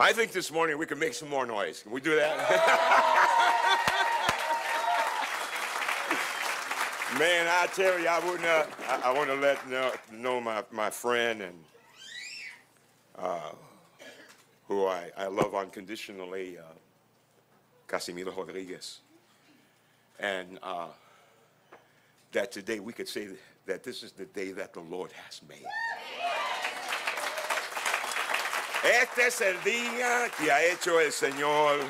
I think this morning we can make some more noise. Can we do that? Man, I tell you, I wouldn't. Uh, I, I want to let know, know my, my friend and uh, who I, I love unconditionally, uh, Casimiro Rodriguez, and uh, that today we could say that this is the day that the Lord has made. Este es el día que ha hecho el Señor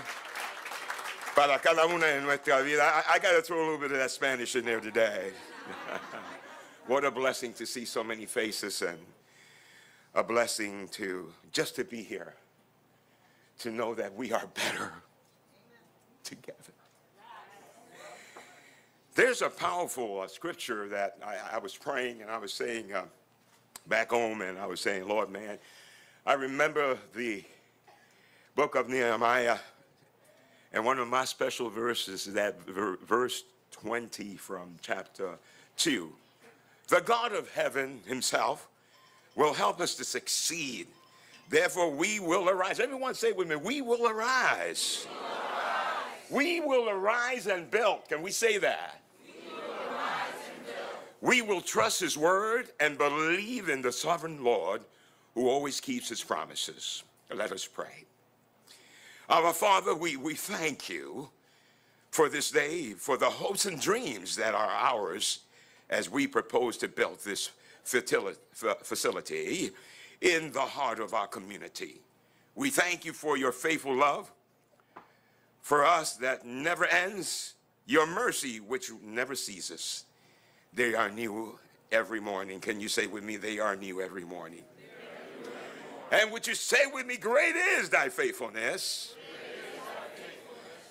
para cada una de nuestra vida. I, I got to throw a little bit of that Spanish in there today. what a blessing to see so many faces and a blessing to just to be here, to know that we are better together. There's a powerful uh, scripture that I, I, was praying and I was saying uh, back home, and I was saying, Lord, man, I remember the book of Nehemiah, and one of my special verses is that ver- verse 20 from chapter 2. The God of heaven himself will help us to succeed. Therefore, we will arise. Everyone say with me, we will arise. We will arise, we will arise and build. Can we say that? We will, we will trust his word and believe in the sovereign Lord who always keeps his promises. Let us pray. Our Father, we, we thank you for this day, for the hopes and dreams that are ours as we propose to build this facility in the heart of our community. We thank you for your faithful love, for us that never ends, your mercy which never ceases. They are new every morning. Can you say with me, they are new every morning? And would you say with me, Great is thy faithfulness?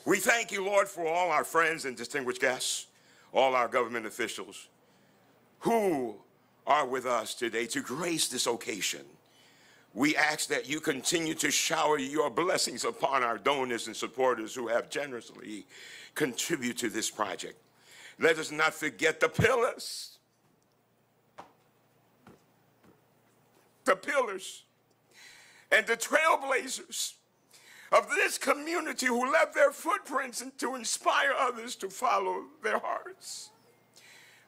We thank you, Lord, for all our friends and distinguished guests, all our government officials who are with us today to grace this occasion. We ask that you continue to shower your blessings upon our donors and supporters who have generously contributed to this project. Let us not forget the pillars. The pillars and the trailblazers of this community who left their footprints to inspire others to follow their hearts.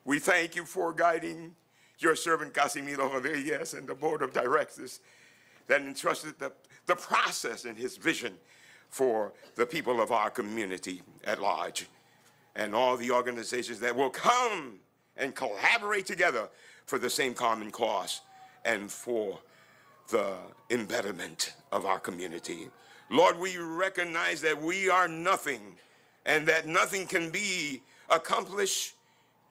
We thank you for guiding your servant Casimiro Rodriguez and the board of directors that entrusted the, the process and his vision for the people of our community at large and all the organizations that will come and collaborate together for the same common cause and for the embetterment of our community. Lord, we recognize that we are nothing and that nothing can be accomplished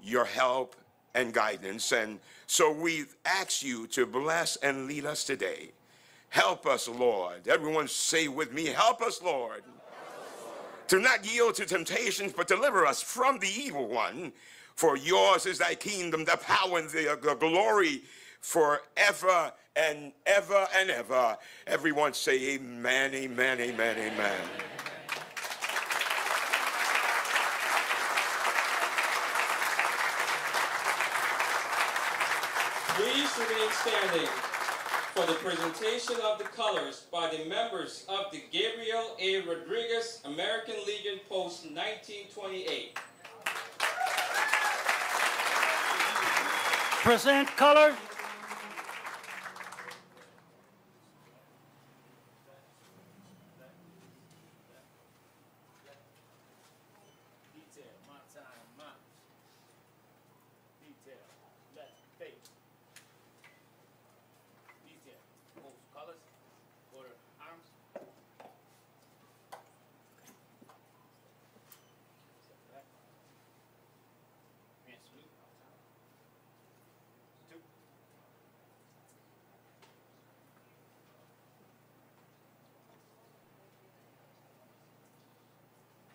your help and guidance. And so we ask you to bless and lead us today. Help us, Lord. Everyone say with me, help us, Lord. To not yield to temptations, but deliver us from the evil one. For yours is thy kingdom, the power, and the, the glory forever and ever and ever. Everyone say amen, amen, amen, amen. Please remain standing for the presentation of the colors by the members of the Gabriel A. Rodriguez American Legion Post 1928. Present color.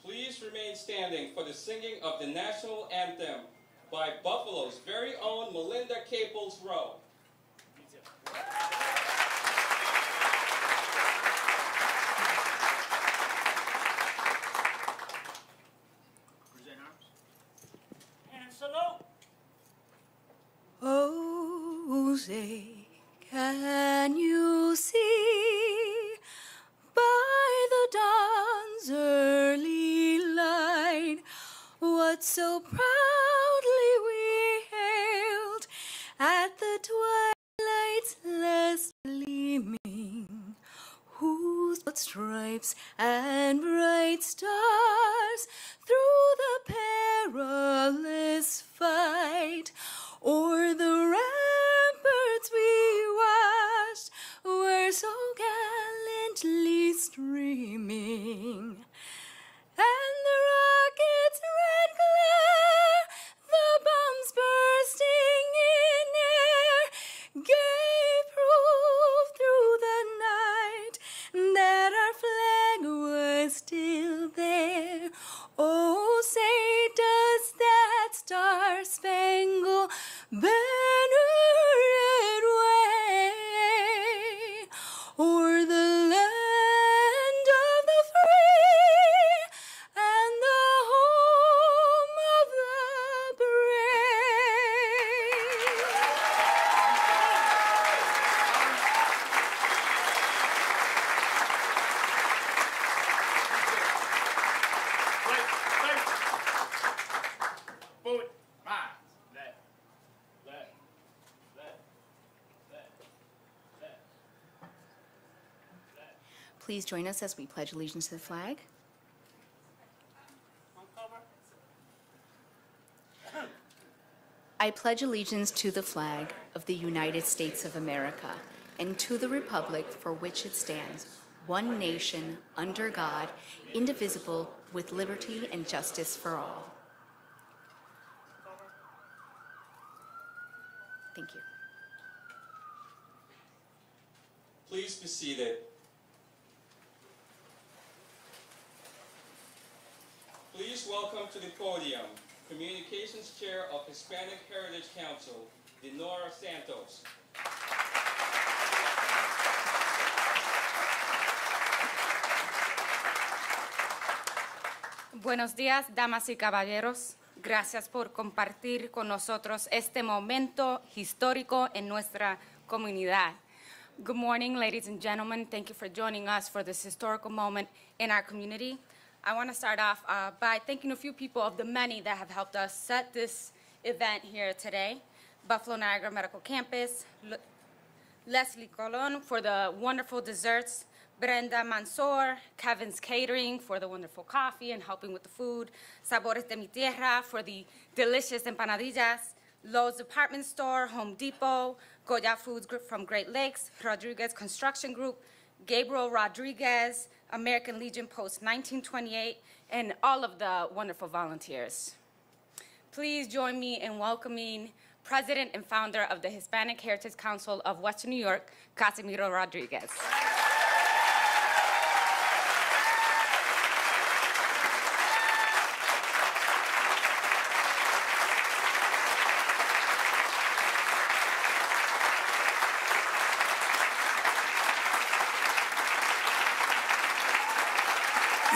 Please remain standing for the singing of the national anthem by Buffalo's very own Melinda Caples Rowe. And bright stars Please join us as we pledge allegiance to the flag. I pledge allegiance to the flag of the United States of America and to the republic for which it stands, one nation, under God, indivisible, with liberty and justice for all. Welcome to the podium Communications Chair of Hispanic Heritage Council, Denora Santos. Buenos días, damas y caballeros. Gracias por compartir con nosotros este momento histórico en nuestra comunidad. Good morning, ladies and gentlemen. Thank you for joining us for this historical moment in our community. I want to start off uh, by thanking a few people of the many that have helped us set this event here today. Buffalo Niagara Medical Campus, Le- Leslie Colon for the wonderful desserts, Brenda Mansour, Kevin's Catering for the wonderful coffee and helping with the food, Sabores de mi Tierra for the delicious empanadillas, Lowe's Department Store, Home Depot, Goya Foods Group from Great Lakes, Rodriguez Construction Group, Gabriel Rodriguez, American Legion Post 1928, and all of the wonderful volunteers. Please join me in welcoming President and founder of the Hispanic Heritage Council of Western New York, Casimiro Rodriguez.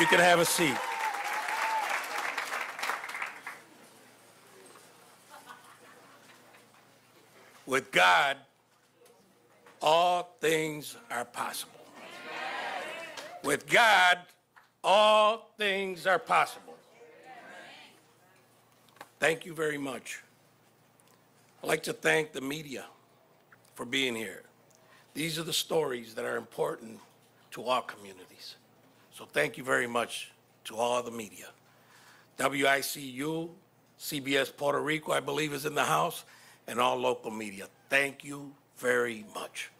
Can have a seat. With God, all things are possible. With God, all things are possible. Thank you very much. I'd like to thank the media for being here. These are the stories that are important to our communities. So thank you very much to all the media. WICU, CBS Puerto Rico, I believe, is in the house, and all local media. Thank you very much.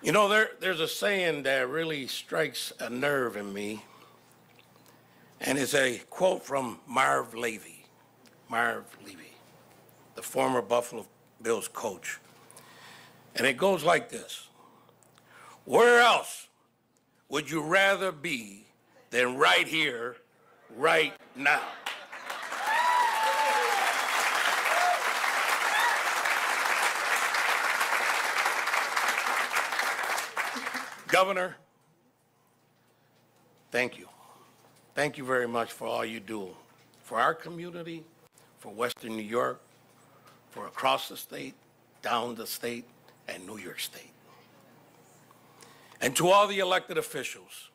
You know, there, there's a saying that really strikes a nerve in me, and it's a quote from Marv Levy. Marv Levy, the former Buffalo Bills coach. And it goes like this Where else would you rather be than right here, right now? Governor, thank you. Thank you very much for all you do for our community, for Western New York, for across the state, down the state, and New York State. And to all the elected officials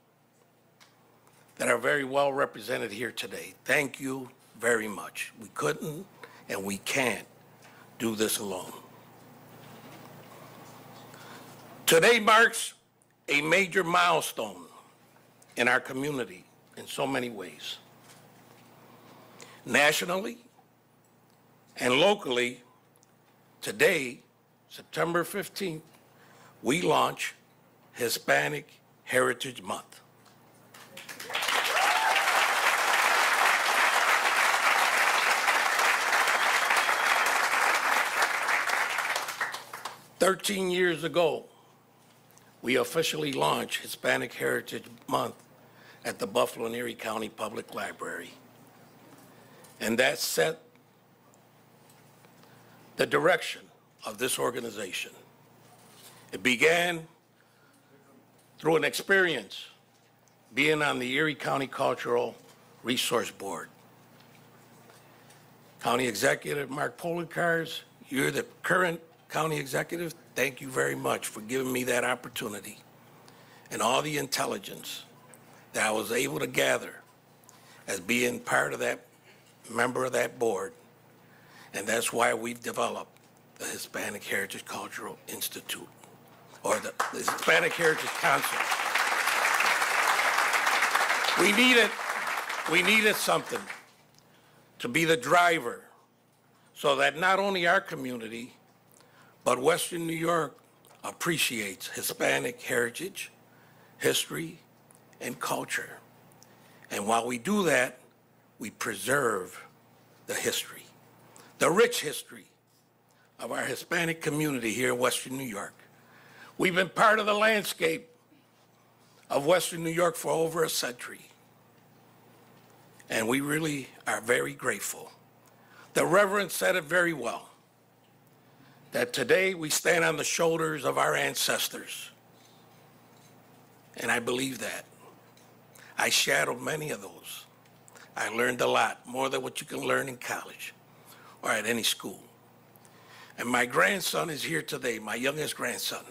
that are very well represented here today, thank you very much. We couldn't and we can't do this alone. Today marks a major milestone in our community in so many ways. Nationally and locally, today, September 15th, we launch Hispanic Heritage Month. Thirteen years ago, we officially launched Hispanic Heritage Month at the Buffalo and Erie County Public Library. And that set the direction of this organization. It began through an experience being on the Erie County Cultural Resource Board. County Executive Mark Poloncarz, you're the current county executive. Thank you very much for giving me that opportunity and all the intelligence that I was able to gather as being part of that member of that board. And that's why we've developed the Hispanic Heritage Cultural Institute or the, the Hispanic Heritage Council. We needed, we needed something to be the driver so that not only our community, but Western New York appreciates Hispanic heritage, history, and culture. And while we do that, we preserve the history, the rich history of our Hispanic community here in Western New York. We've been part of the landscape of Western New York for over a century. And we really are very grateful. The Reverend said it very well that today we stand on the shoulders of our ancestors. And I believe that. I shadowed many of those. I learned a lot, more than what you can learn in college or at any school. And my grandson is here today, my youngest grandson,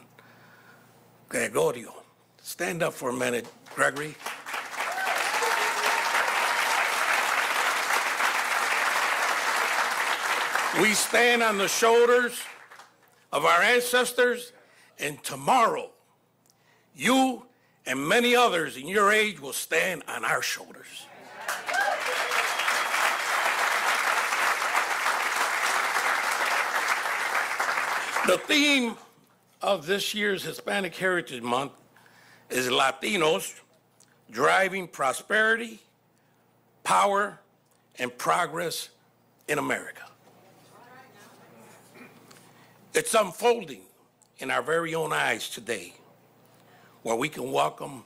Gregorio. Stand up for a minute, Gregory. We stand on the shoulders of our ancestors, and tomorrow, you and many others in your age will stand on our shoulders. The theme of this year's Hispanic Heritage Month is Latinos driving prosperity, power, and progress in America. It's unfolding in our very own eyes today, where we can welcome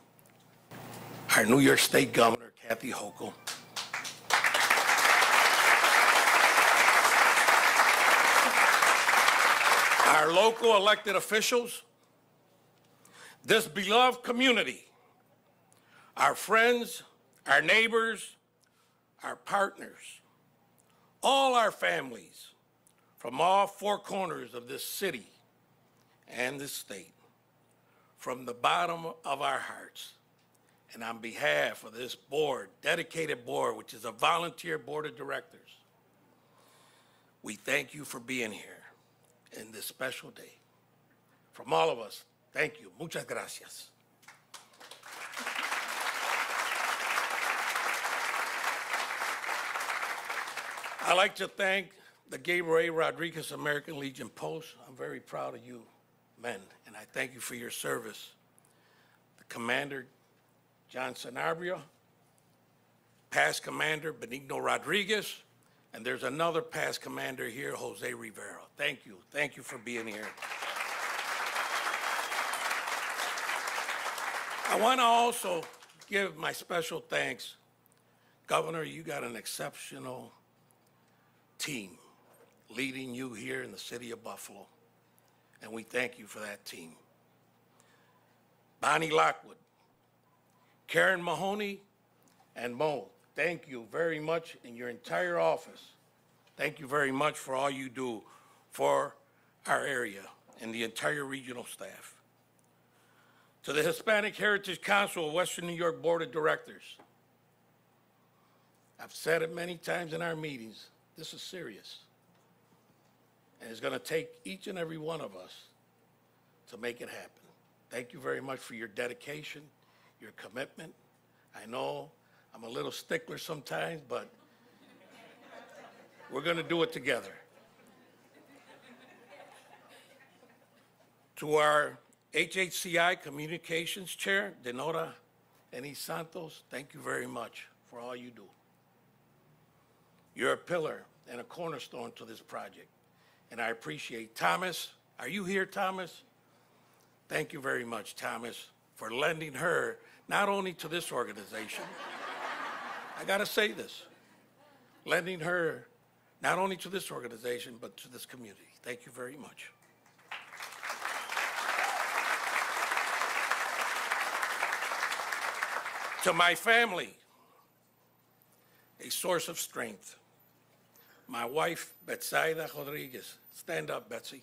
our New York State Governor, Kathy Hochul, our local elected officials, this beloved community, our friends, our neighbors, our partners, all our families from all four corners of this city and this state, from the bottom of our hearts, and on behalf of this board, dedicated board, which is a volunteer board of directors, we thank you for being here in this special day. From all of us, thank you. Muchas gracias. I'd like to thank the Gabriel. Rodriguez American Legion Post. I'm very proud of you, men, and I thank you for your service. The Commander, John Sanabria, past Commander Benigno Rodriguez, and there's another past commander here, Jose Rivera. Thank you. Thank you for being here. I want to also give my special thanks. Governor, you got an exceptional team leading you here in the city of Buffalo, and we thank you for that team. Bonnie Lockwood, Karen Mahoney, and Mo, thank you very much in your entire office. Thank you very much for all you do for our area and the entire regional staff. To the Hispanic Heritage Council of Western New York Board of Directors. I've said it many times in our meetings, this is serious. And it's going to take each and every one of us to make it happen. Thank you very much for your dedication, your commitment. I know I'm a little stickler sometimes, but we're going to do it together. To our HHCI Communications Chair, Denora Enis Santos, thank you very much for all you do. You're a pillar and a cornerstone to this project, and I appreciate Thomas. Are you here, Thomas? Thank you very much, Thomas, for lending her not only to this organization, I got to say this, lending her not only to this organization, but to this community. Thank you very much. To my family, a source of strength. My wife, Betsaida Rodriguez. Stand up, Betsy.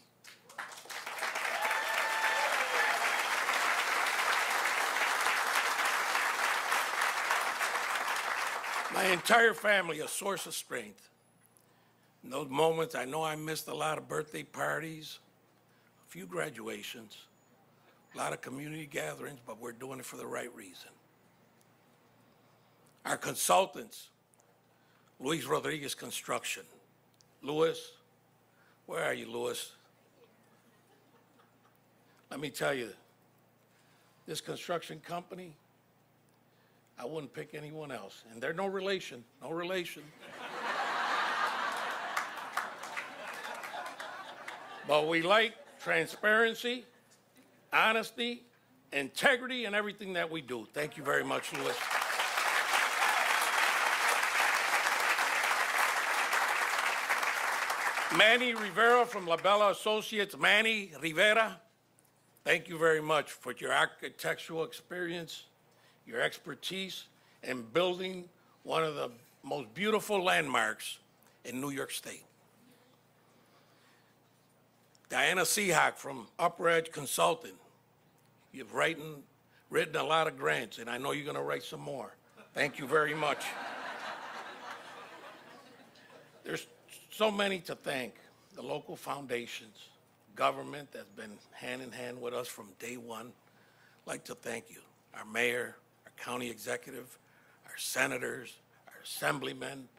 My entire family, a source of strength. In those moments, I know I missed a lot of birthday parties, a few graduations, a lot of community gatherings, but we're doing it for the right reason. Our consultants, Luis Rodriguez Construction. Luis, where are you, Luis? Let me tell you, this construction company, I wouldn't pick anyone else. And they're no relation, no relation. but we like transparency, honesty, integrity in everything that we do. Thank you very much, Louis. Manny Rivera from La Bella Associates. Manny Rivera, thank you very much for your architectural experience, your expertise in building one of the most beautiful landmarks in New York State. Diana Seahawk from Upper Edge Consulting. You've written, written a lot of grants, and I know you're going to write some more. Thank you very much. There's so many to thank. The local foundations, government that's been hand in hand with us from day one. I'd like to thank you, our mayor, county executive, our senators, our assemblymen,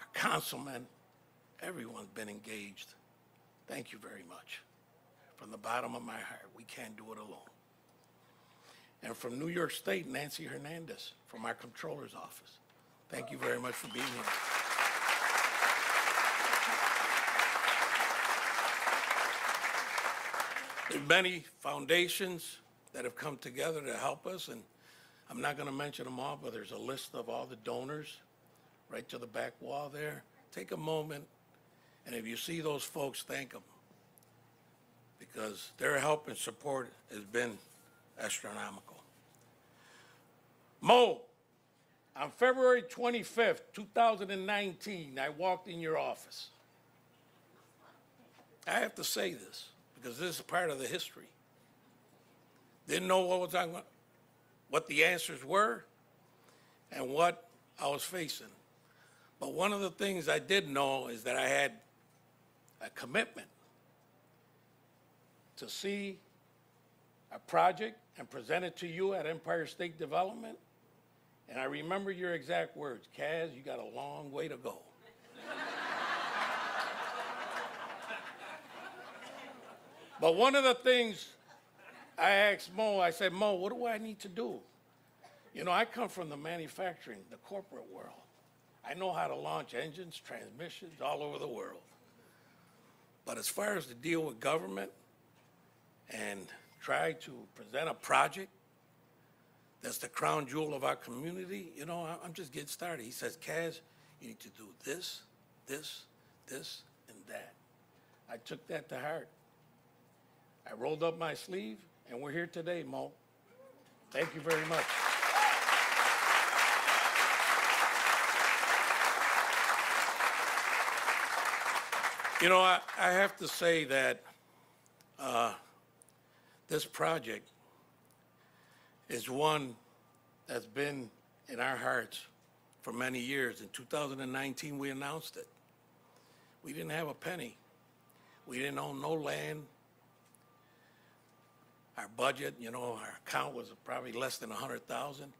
our councilmen. Everyone's been engaged. Thank you very much. From the bottom of my heart, we can't do it alone. And from New York State, Nancy Hernandez from our controller's office. Thank you very much for being here. Many foundations that have come together to help us, and I'm not going to mention them all, but there's a list of all the donors right to the back wall there. Take a moment, and if you see those folks, thank them. Because their help and support has been astronomical. Mo, on February 25th, 2019, I walked in your office. I have to say this because this is part of the history. Didn't know what was going on, what the answers were and what I was facing. But one of the things I did know is that I had a commitment to see a project and present it to you at Empire State Development. And I remember your exact words, Kaz, you got a long way to go. But one of the things I asked Mo, I said, Mo, what do I need to do? You know, I come from the manufacturing, the corporate world. I know how to launch engines, transmissions all over the world. But as far as to deal with government and try to present a project that's the crown jewel of our community, you know, I'm just getting started. He says, Kaz, you need to do this, this, this, and that. I took that to heart. I rolled up my sleeve, and we're here today, Mo. Thank you very much. You know, I, I have to say that uh, this project is one that's been in our hearts for many years. In 2019, we announced it. We didn't have a penny. We didn't own no land. Our budget, you know, our account was probably less than 100,000.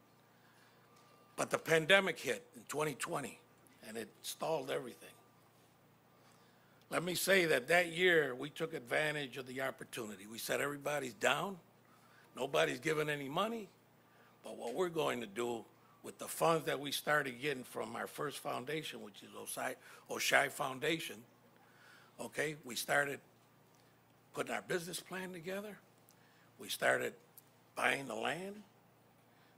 But the pandemic hit in 2020, and it stalled everything. Let me say that that year, we took advantage of the opportunity. We said, everybody's down, nobody's giving any money, but what we're going to do with the funds that we started getting from our first foundation, which is Osai, Oishei Foundation, okay, we started putting our business plan together. We started buying the land.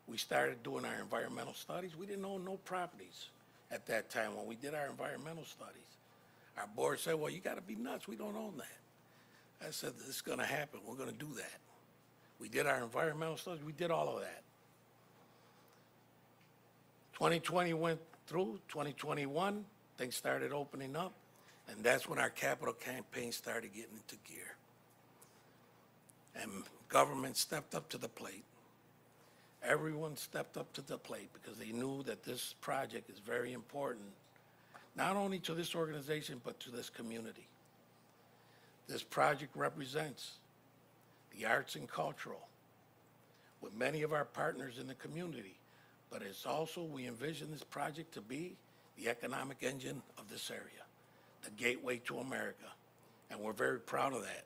We started doing our environmental studies. We didn't own no properties at that time when we did our environmental studies. Our board said, well, you got to be nuts. We don't own that. I said, this is going to happen. We're going to do that. We did our environmental studies. We did all of that. 2020 went through, 2021, things started opening up, and that's when our capital campaign started getting into gear. And government stepped up to the plate. Everyone stepped up to the plate because they knew that this project is very important, not only to this organization, but to this community. This project represents the arts and cultural with many of our partners in the community, but it's also, we envision this project to be the economic engine of this area, the gateway to America, and we're very proud of that.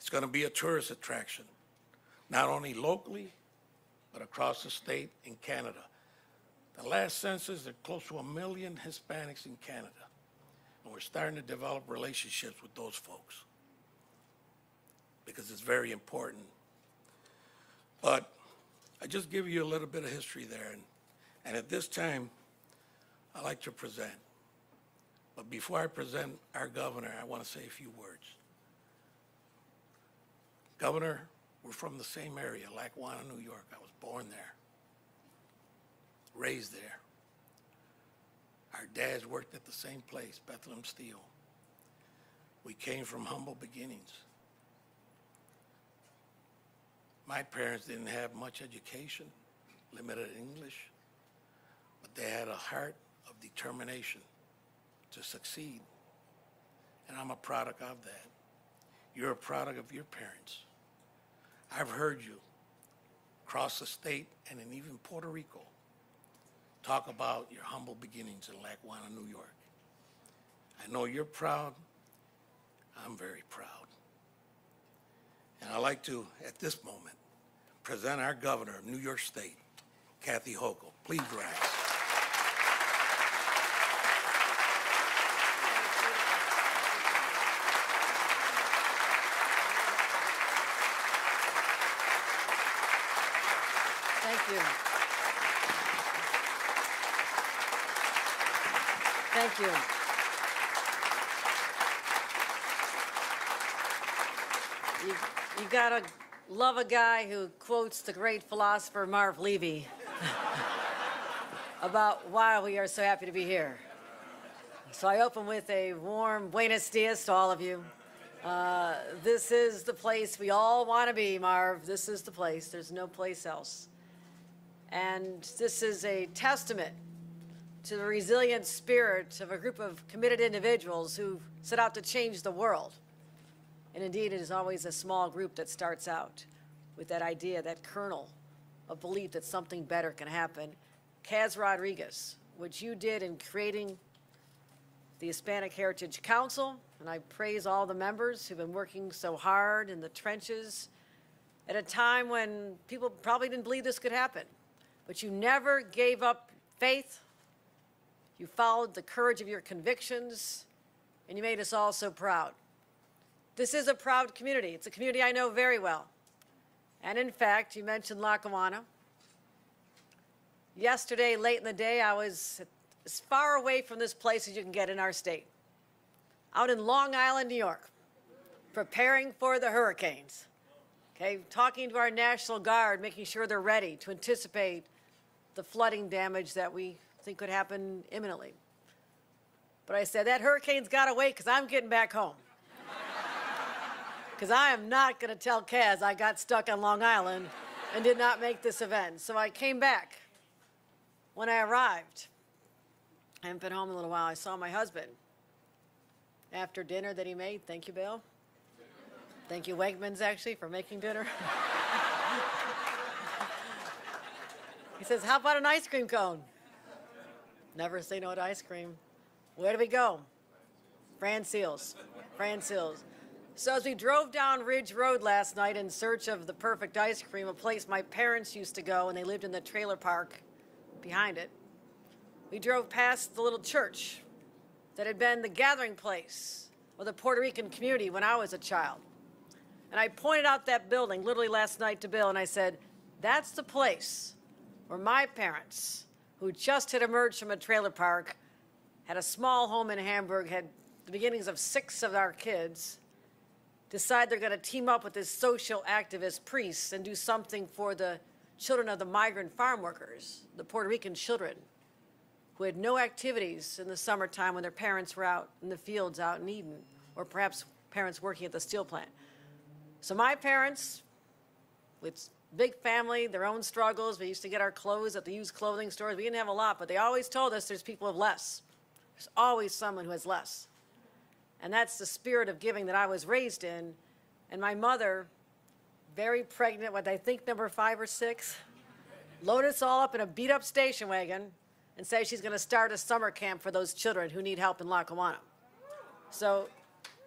It's going to be a tourist attraction, not only locally, but across the state in Canada. The last census, there are close to a million Hispanics in Canada, and we're starting to develop relationships with those folks because it's very important. But I just give you a little bit of history there, and, and at this time, I like to present. But before I present our governor, I want to say a few words. Governor, we're from the same area, Lackawanna, New York. I was born there, raised there. Our dads worked at the same place, Bethlehem Steel. We came from humble beginnings. My parents didn't have much education, limited English, but they had a heart of determination to succeed. And I'm a product of that. You're a product of your parents. I've heard you across the state and in even Puerto Rico talk about your humble beginnings in Lackawanna, New York. I know you're proud. I'm very proud. And I'd like to, at this moment, present our governor of New York State, Kathy Hochul. Please rise. Thank you. Thank you. You, you gotta love a guy who quotes the great philosopher Marv Levy about why we are so happy to be here. So I open with a warm buenos dias to all of you. Uh, this is the place we all want to be, Marv. This is the place. There's no place else. And this is a testament to the resilient spirit of a group of committed individuals who set out to change the world. And indeed, it is always a small group that starts out with that idea, that kernel of belief that something better can happen. Kaz Rodriguez, what you did in creating the Hispanic Heritage Council, and I praise all the members who've been working so hard in the trenches at a time when people probably didn't believe this could happen. But you never gave up faith. You followed the courage of your convictions, and you made us all so proud. This is a proud community. It's a community I know very well. And in fact, you mentioned Lackawanna. Yesterday, late in the day, I was as far away from this place as you can get in our state, out in Long Island, New York, preparing for the hurricanes. Okay, talking to our National Guard, making sure they're ready to anticipate the flooding damage that we think could happen imminently. But I said, that hurricane's got to wait because I'm getting back home. Because I am not going to tell Kaz I got stuck on Long Island and did not make this event. So I came back. When I arrived, I haven't been home in a little while. I saw my husband after dinner that he made. Thank you, Bill. Thank you, Wegmans, actually, for making dinner. he says, How about an ice cream cone? Never say no to ice cream. Where do we go? Fran Seals. Fran Seals. So as we drove down Ridge Road last night in search of the perfect ice cream, a place my parents used to go, and they lived in the trailer park behind it, we drove past the little church that had been the gathering place of the Puerto Rican community when I was a child. And I pointed out that building literally last night to Bill, and I said, That's the place where my parents, who just had emerged from a trailer park, had a small home in Hamburg, had the beginnings of six of our kids, decide they're going to team up with this social activist priest and do something for the children of the migrant farm workers, the Puerto Rican children who had no activities in the summertime when their parents were out in the fields out in Eden, or perhaps parents working at the steel plant. So my parents, with big family, their own struggles, we used to get our clothes at the used clothing stores. We didn't have a lot, but they always told us there's people of less. There's always someone who has less. And that's the spirit of giving that I was raised in. And my mother, very pregnant with I think number five or six, loaded us all up in a beat up station wagon and say she's going to start a summer camp for those children who need help in Lackawanna. So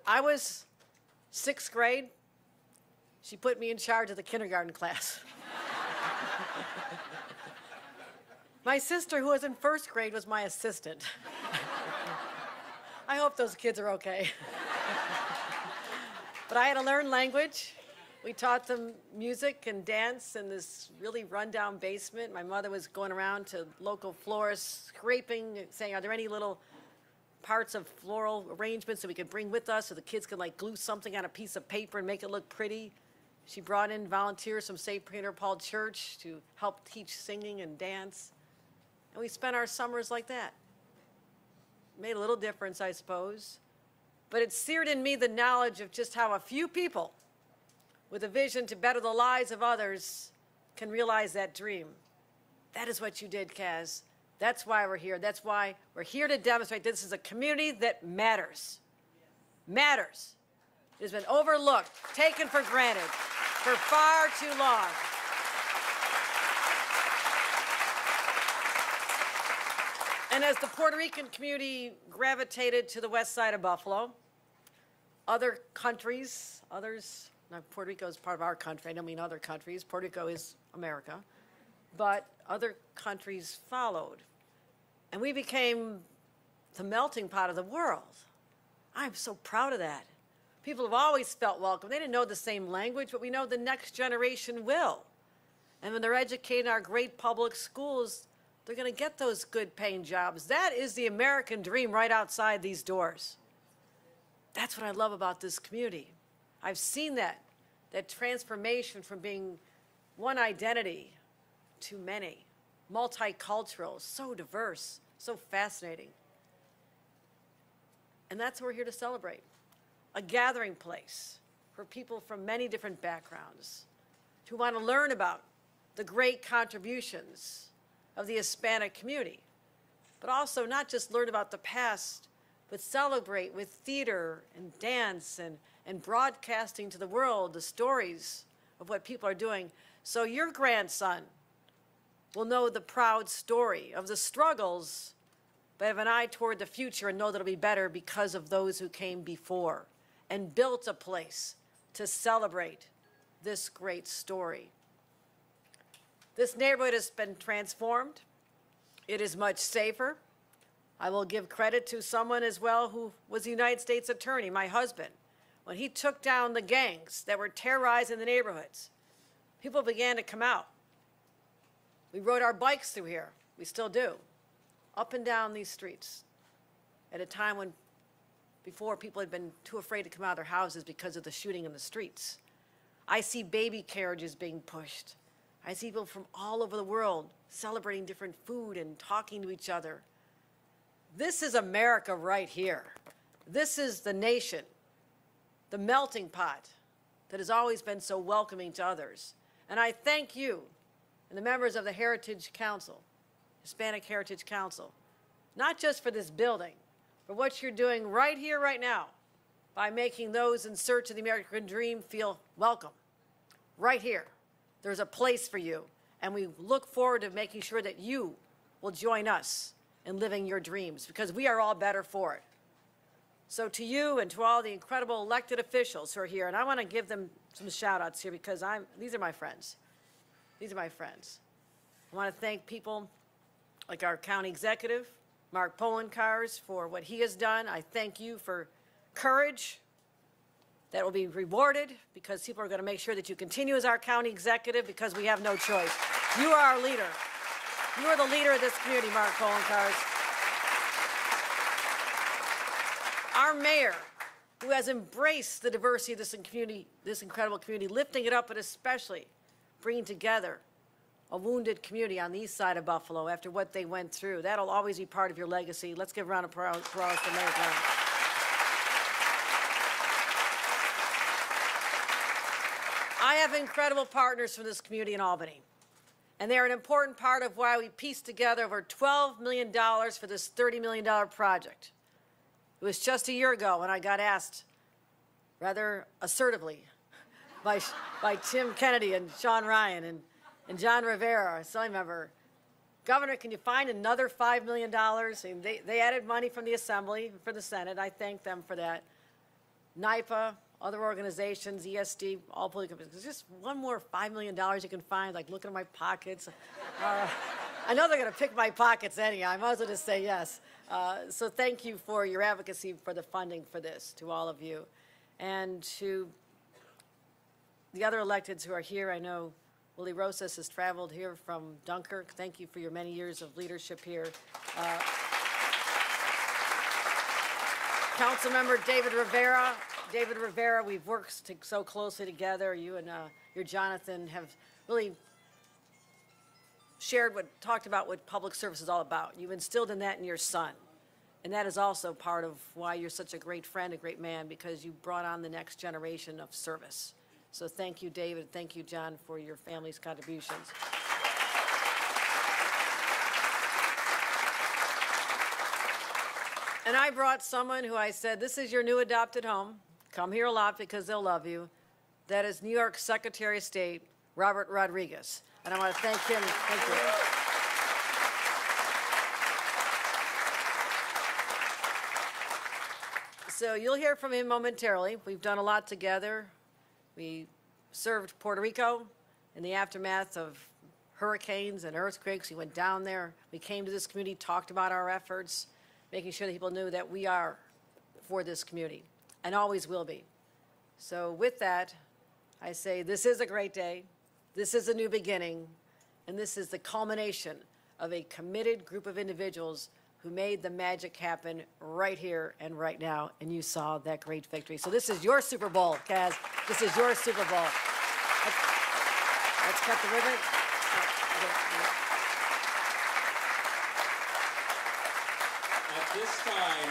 I was sixth grade. She put me in charge of the kindergarten class. my sister, who was in first grade, was my assistant. I hope those kids are okay. but I had to learn language. We taught them music and dance in this really rundown basement. My mother was going around to local florists, scraping, saying, Are there any little parts of floral arrangements that we could bring with us so the kids could like glue something on a piece of paper and make it look pretty? She brought in volunteers from St. Peter Paul Church to help teach singing and dance. And we spent our summers like that made a little difference, I suppose. But it seared in me the knowledge of just how a few people with a vision to better the lives of others can realize that dream. That is what you did, Kaz. That's why we're here. That's why we're here to demonstrate this is a community that matters. Matters. Has been overlooked, taken for granted for far too long. And as the Puerto Rican community gravitated to the west side of Buffalo, other countries, others, now Puerto Rico is part of our country, I don't mean other countries, Puerto Rico is America, but other countries followed. And we became the melting pot of the world. I'm so proud of that. People have always felt welcome. They didn't know the same language, but we know the next generation will. And when they're educated in our great public schools, they're going to get those good paying jobs. That is the American dream right outside these doors. That's what I love about this community. I've seen that, that transformation from being one identity to many, multicultural, so diverse, so fascinating. And that's what we're here to celebrate a gathering place for people from many different backgrounds who want to learn about the great contributions of the Hispanic community, but also not just learn about the past, but celebrate with theater and dance and, and broadcasting to the world the stories of what people are doing. So your grandson will know the proud story of the struggles, but have an eye toward the future and know that it'll be better because of those who came before and built a place to celebrate this great story. This neighborhood has been transformed. It is much safer. I will give credit to someone as well who was the United States Attorney, my husband. When he took down the gangs that were terrorizing the neighborhoods, people began to come out. We rode our bikes through here. We still do. Up and down these streets at a time when before people had been too afraid to come out of their houses because of the shooting in the streets. I see baby carriages being pushed. I see people from all over the world celebrating different food and talking to each other. This is America right here. This is the nation, the melting pot that has always been so welcoming to others. And I thank you and the members of the Heritage Council, Hispanic Heritage Council, not just for this building, but what you're doing right here, right now, by making those in search of the American dream feel welcome. Right here. There's a place for you. And we look forward to making sure that you will join us in living your dreams because we are all better for it. So to you and to all the incredible elected officials who are here, and I want to give them some shout outs here because I'm, these are my friends. These are my friends. I want to thank people like our county executive, Mark Poloncarz, for what he has done. I thank you for courage that will be rewarded because people are going to make sure that you continue as our county executive because we have no choice. You are our leader. You are the leader of this community, Mark Poloncarz. Our mayor, who has embraced the diversity of this community, this incredible community, lifting it up, but especially bringing together a wounded community on the east side of Buffalo after what they went through. That'll always be part of your legacy. Let's give a round of applause to Mayor Brown. I have incredible partners from this community in Albany, and they are an important part of why we pieced together over $12 million for this $30 million project. It was just a year ago when I got asked, rather assertively, by, by Tim Kennedy and Sean Ryan and, and John Rivera, a Assembly member, Governor, can you find another $5 million? And they, they added money from the Assembly for the Senate. I thank them for that. NIPA, other organizations, ESD, all political, there's just one more $5 million you can find, like looking at my pockets. Uh, I know they're going to pick my pockets anyhow. I might as well just say yes. Uh, so thank you for your advocacy for the funding for this, to all of you. And to the other electeds who are here, I know Willie Rosas has traveled here from Dunkirk. Thank you for your many years of leadership here. Uh, Councilmember David Rivera, David Rivera, we've worked to- so closely together. You and uh, your Jonathan have really shared what, talked about what public service is all about. You've instilled in that in your son. And that is also part of why you're such a great friend, a great man, because you brought on the next generation of service. So thank you, David. Thank you, John, for your family's contributions. And I brought someone who I said, this is your new adopted home. Come here a lot because they'll love you. That is New York Secretary of State, Robert Rodriguez. And I want to thank him. Thank you. So you'll hear from him momentarily. We've done a lot together. We served Puerto Rico in the aftermath of hurricanes and earthquakes. We went down there. We came to this community, talked about our efforts, making sure that people knew that we are for this community and always will be. So with that, I say this is a great day. This is a new beginning. And this is the culmination of a committed group of individuals who made the magic happen right here and right now. And you saw that great victory. So this is your Super Bowl, Kaz. This is your Super Bowl. Let's, cut the ribbon. At this time,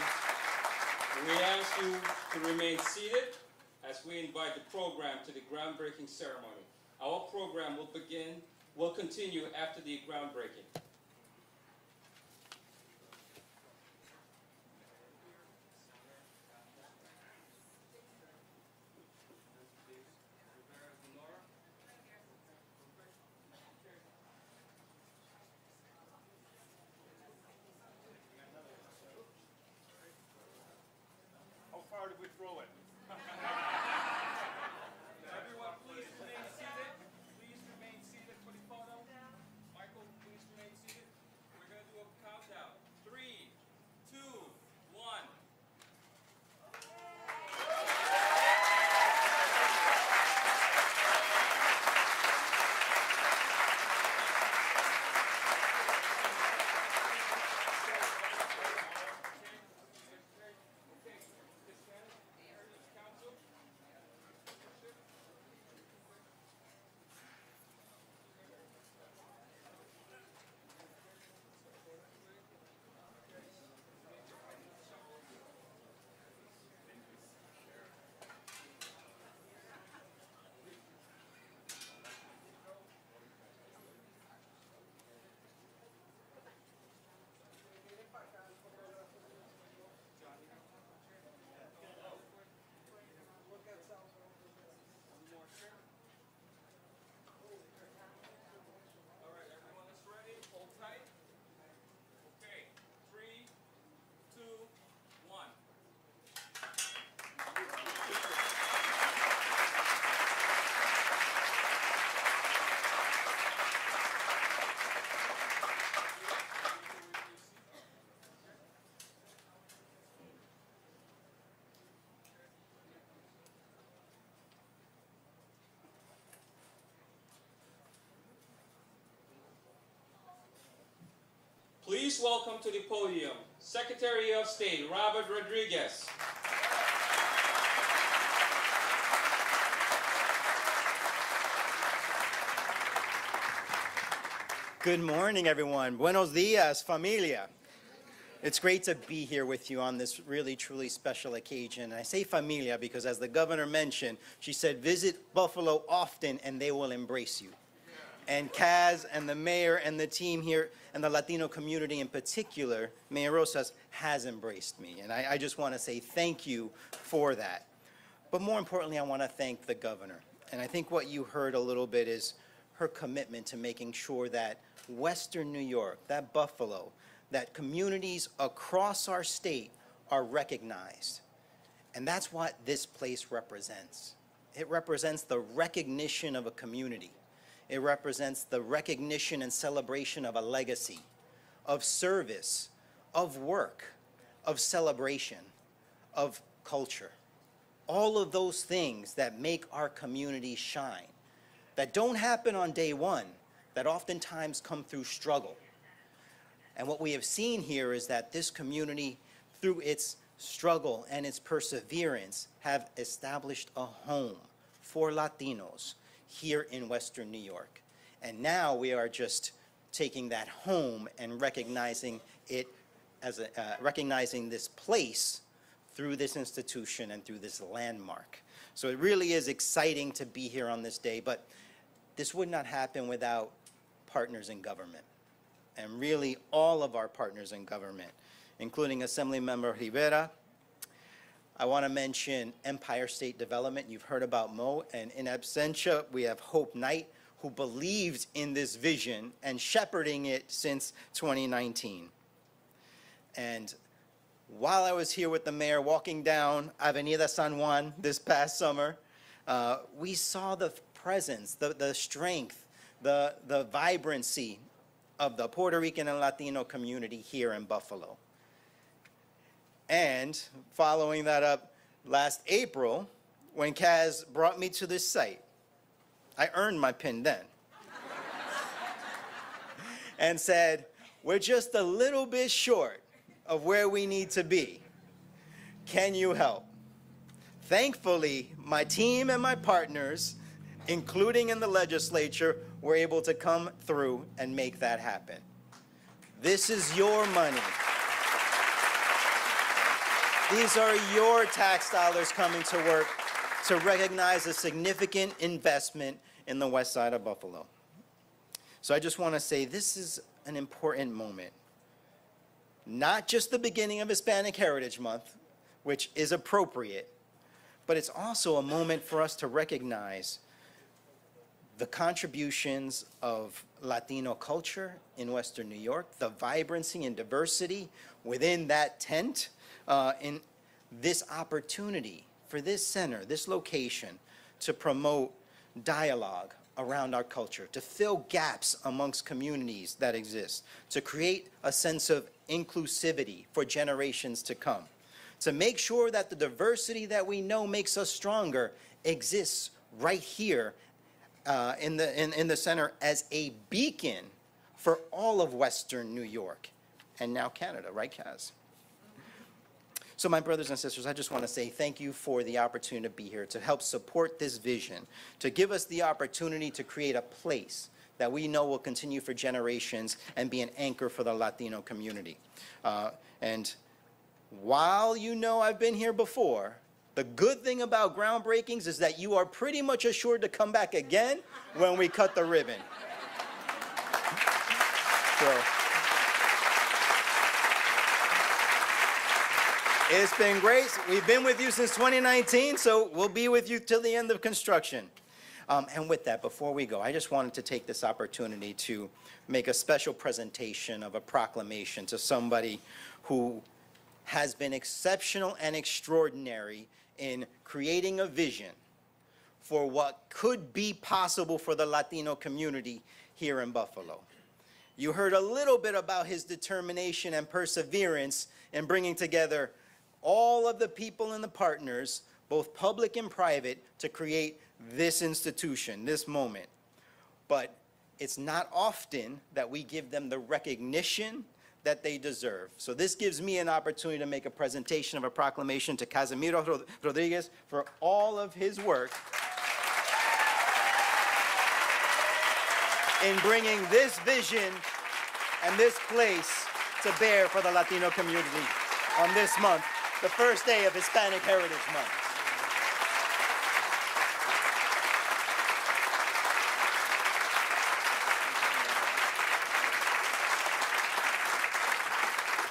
we ask you to remain seated as we invite the program to the groundbreaking ceremony. Our program will begin, will continue after the groundbreaking. Please welcome to the podium Secretary of State Robert Rodriguez. Good morning, everyone. Buenos dias, familia. It's great to be here with you on this really, truly special occasion. And I say familia because, as the governor mentioned, she said, visit Buffalo often and they will embrace you. And Kaz and the mayor and the team here and the Latino community in particular, Mayor Rosas, has embraced me. And I, I just want to say thank you for that. But more importantly, I want to thank the governor. And I think what you heard a little bit is her commitment to making sure that Western New York, that Buffalo, that communities across our state are recognized. And that's what this place represents. It represents the recognition of a community. It represents the recognition and celebration of a legacy, of service, of work, of celebration, of culture. All of those things that make our community shine, that don't happen on day one, that oftentimes come through struggle. And what we have seen here is that this community, through its struggle and its perseverance, have established a home for Latinos here in Western New York. And now we are just taking that home and recognizing it as a, uh, recognizing this place through this institution and through this landmark. So it really is exciting to be here on this day, but this would not happen without partners in government and really all of our partners in government, including Assemblymember Rivera. I want to mention Empire State Development. You've heard about Mo, and in absentia, we have Hope Knight, who believes in this vision and shepherding it since 2019. And while I was here with the mayor walking down Avenida San Juan this past summer, uh, we saw the presence, the, the strength, the, the vibrancy of the Puerto Rican and Latino community here in Buffalo. And following that up last April, when Kaz brought me to this site, I earned my pin then. and said, We're just a little bit short of where we need to be. Can you help? Thankfully, my team and my partners, including in the legislature, were able to come through and make that happen. This is your money. These are your tax dollars coming to work to recognize a significant investment in the west side of Buffalo. So I just want to say this is an important moment. Not just the beginning of Hispanic Heritage Month, which is appropriate, but it's also a moment for us to recognize the contributions of Latino culture in Western New York, the vibrancy and diversity within that tent, uh, in this opportunity for this center, this location, to promote dialogue around our culture, to fill gaps amongst communities that exist, to create a sense of inclusivity for generations to come, to make sure that the diversity that we know makes us stronger exists right here uh, in, the, in, in the center as a beacon for all of Western New York and now Canada, right, Kaz? So, my brothers and sisters, I just want to say thank you for the opportunity to be here, to help support this vision, to give us the opportunity to create a place that we know will continue for generations and be an anchor for the Latino community. Uh, and while you know I've been here before, the good thing about groundbreakings is that you are pretty much assured to come back again when we cut the ribbon. So, it's been great. We've been with you since 2019, so we'll be with you till the end of construction. Um, and with that, before we go, I just wanted to take this opportunity to make a special presentation of a proclamation to somebody who has been exceptional and extraordinary in creating a vision for what could be possible for the Latino community here in Buffalo. You heard a little bit about his determination and perseverance in bringing together all of the people and the partners, both public and private, to create this institution, this moment. But it's not often that we give them the recognition, that they deserve. So this gives me an opportunity to make a presentation of a proclamation to Casimiro Rod- Rodriguez for all of his work in bringing this vision and this place to bear for the Latino community on this month, the first day of Hispanic Heritage Month.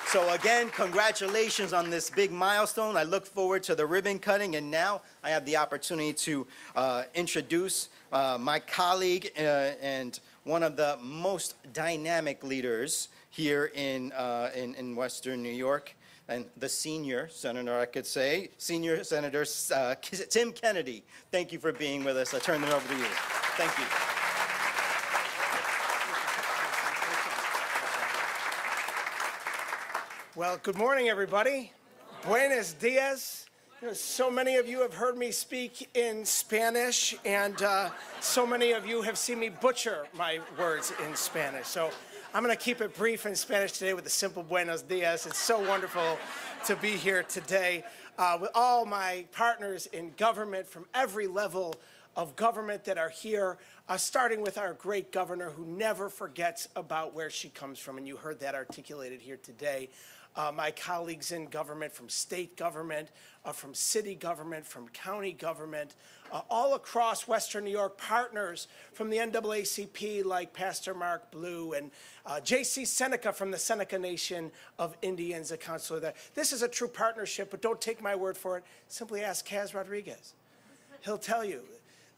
So again, congratulations on this big milestone. I look forward to the ribbon cutting, and now I have the opportunity to uh, introduce uh, my colleague uh, and one of the most dynamic leaders here in, uh, in, in Western New York, and the senior senator, I could say, senior Senator uh, Tim Kennedy. Thank you for being with us. I turn it over to you. Thank you. Well, good morning, everybody. Buenos dias. So many of you have heard me speak in Spanish, and uh, so many of you have seen me butcher my words in Spanish. So I'm going to keep it brief in Spanish today with the simple buenos dias. It's so wonderful to be here today uh, with all my partners in government from every level of government that are here, uh, starting with our great governor who never forgets about where she comes from, and you heard that articulated here today. Uh, my colleagues in government, from state government, uh, from city government, from county government, uh, all across Western New York, partners from the NAACP like Pastor Mark Blue and uh, J.C. Seneca from the Seneca Nation of Indians, a counselor there. This is a true partnership, but don't take my word for it. Simply ask Kaz Rodriguez. He'll tell you.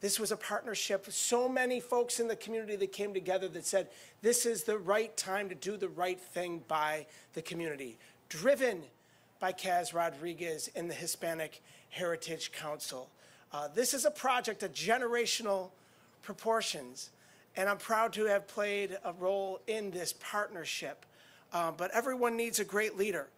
This was a partnership. So many folks in the community that came together that said, this is the right time to do the right thing by the community. Driven by Kaz Rodriguez and the Hispanic Heritage Council. Uh, this is a project of generational proportions, and I'm proud to have played a role in this partnership. Uh, but everyone needs a great leader.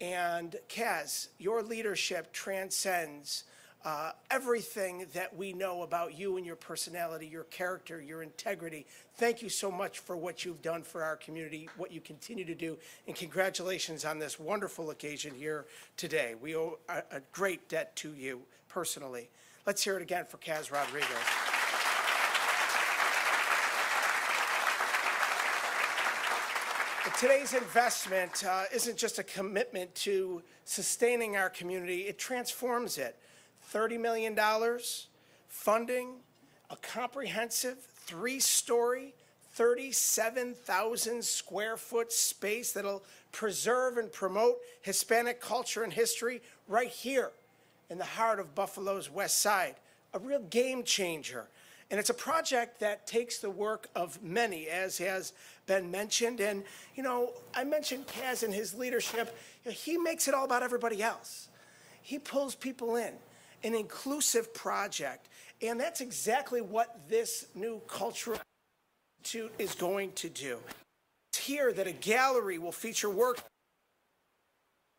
And Kaz, your leadership transcends uh, everything that we know about you and your personality, your character, your integrity. Thank you so much for what you've done for our community, what you continue to do, and congratulations on this wonderful occasion here today. We owe a, a great debt to you personally. Let's hear it again for Kaz Rodriguez. Today's investment uh, isn't just a commitment to sustaining our community, it transforms it. $30 million, funding, a comprehensive three-story, 37,000 square foot space that'll preserve and promote Hispanic culture and history right here in the heart of Buffalo's West Side. A real game changer. And it's a project that takes the work of many, as has been mentioned. And, you know, I mentioned Kaz and his leadership. He makes it all about everybody else. He pulls people in, an inclusive project. And that's exactly what this new cultural institute is going to do. It's here that a gallery will feature work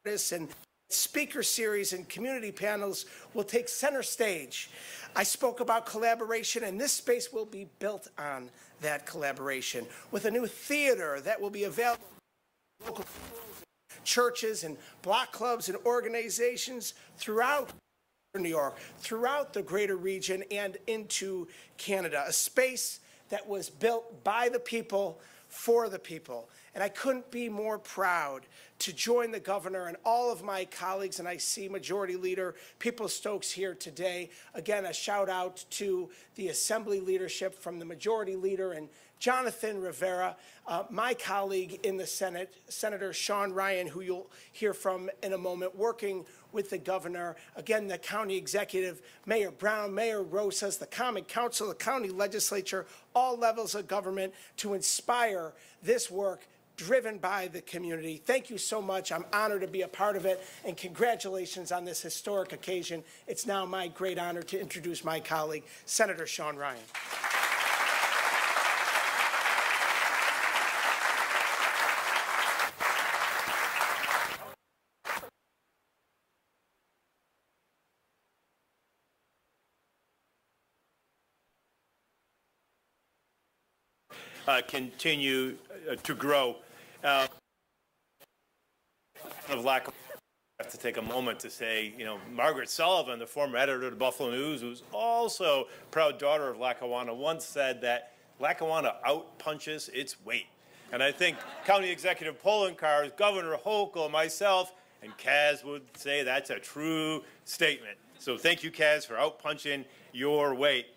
and speaker series and community panels will take center stage. I spoke about collaboration, and this space will be built on that collaboration with a new theater that will be available to local schools, churches and block clubs and organizations throughout New York, throughout the greater region, and into Canada. A space that was built by the people for the people. And I couldn't be more proud to join the governor and all of my colleagues. And I see Majority Leader Peoples Stokes here today. Again, a shout out to the Assembly leadership from the Majority Leader and Jonathan Rivera, uh, my colleague in the Senate, Senator Sean Ryan, who you'll hear from in a moment, working with the governor, again, the county executive, Mayor Brown, Mayor Rosas, the common council, the county legislature, all levels of government to inspire this work driven by the community. Thank you so much. I'm honored to be a part of it, and congratulations on this historic occasion. It's now my great honor to introduce my colleague, Senator Sean Ryan. uh, continue uh, to grow. Uh, of lack of I have to take a moment to say, you know, Margaret Sullivan, the former editor of the Buffalo News, who's also proud daughter of Lackawanna, once said that Lackawanna outpunches its weight. And I think County Executive Poloncarz, Governor Hochul, myself, and Kaz would say that's a true statement. So thank you, Kaz, for outpunching your weight.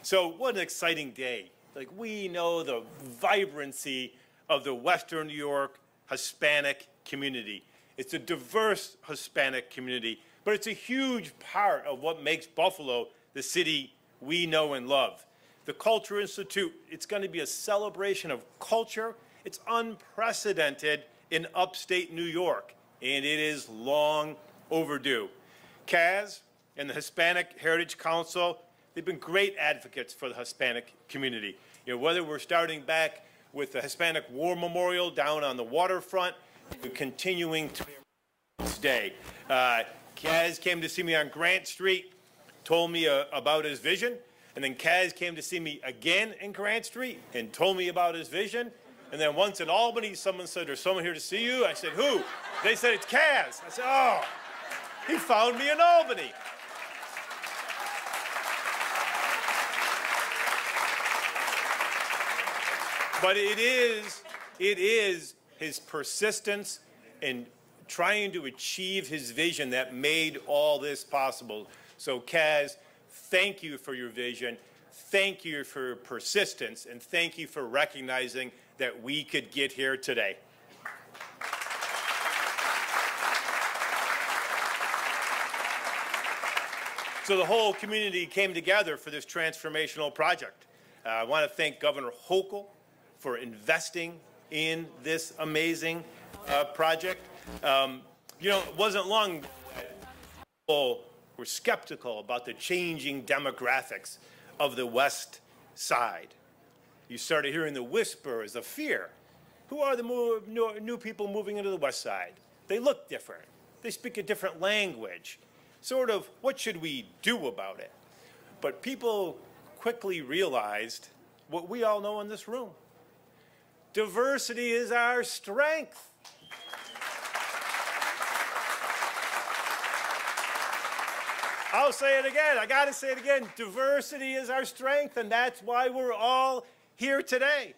So what an exciting day. Like we know the vibrancy of the Western New York Hispanic community. It's a diverse Hispanic community, but it's a huge part of what makes Buffalo the city we know and love. The Culture Institute, it's going to be a celebration of culture. It's unprecedented in upstate New York, and it is long overdue. Kaz and the Hispanic Heritage Council, they've been great advocates for the Hispanic community. You know, whether we're starting back with the Hispanic War Memorial down on the waterfront, continuing to today. Uh, Kaz came to see me on Grant Street, told me uh, about his vision, and then Kaz came to see me again in Grant Street and told me about his vision. And then once in Albany, someone said, There's someone here to see you. I said, Who? They said, It's Kaz. I said, Oh, he found me in Albany. But it is, it is his persistence in trying to achieve his vision that made all this possible. So, Kaz, thank you for your vision. Thank you for your persistence. And thank you for recognizing that we could get here today. So the whole community came together for this transformational project. Uh, I want to thank Governor Hochul for investing in this amazing uh, project. Um, you know, it wasn't long people were skeptical about the changing demographics of the West Side. You started hearing the whispers of fear. Who are the new people moving into the West Side? They look different. They speak a different language. Sort of, what should we do about it? But people quickly realized what we all know in this room Diversity is our strength. I'll say it again. I got to say it again. Diversity is our strength, and that's why we're all here today.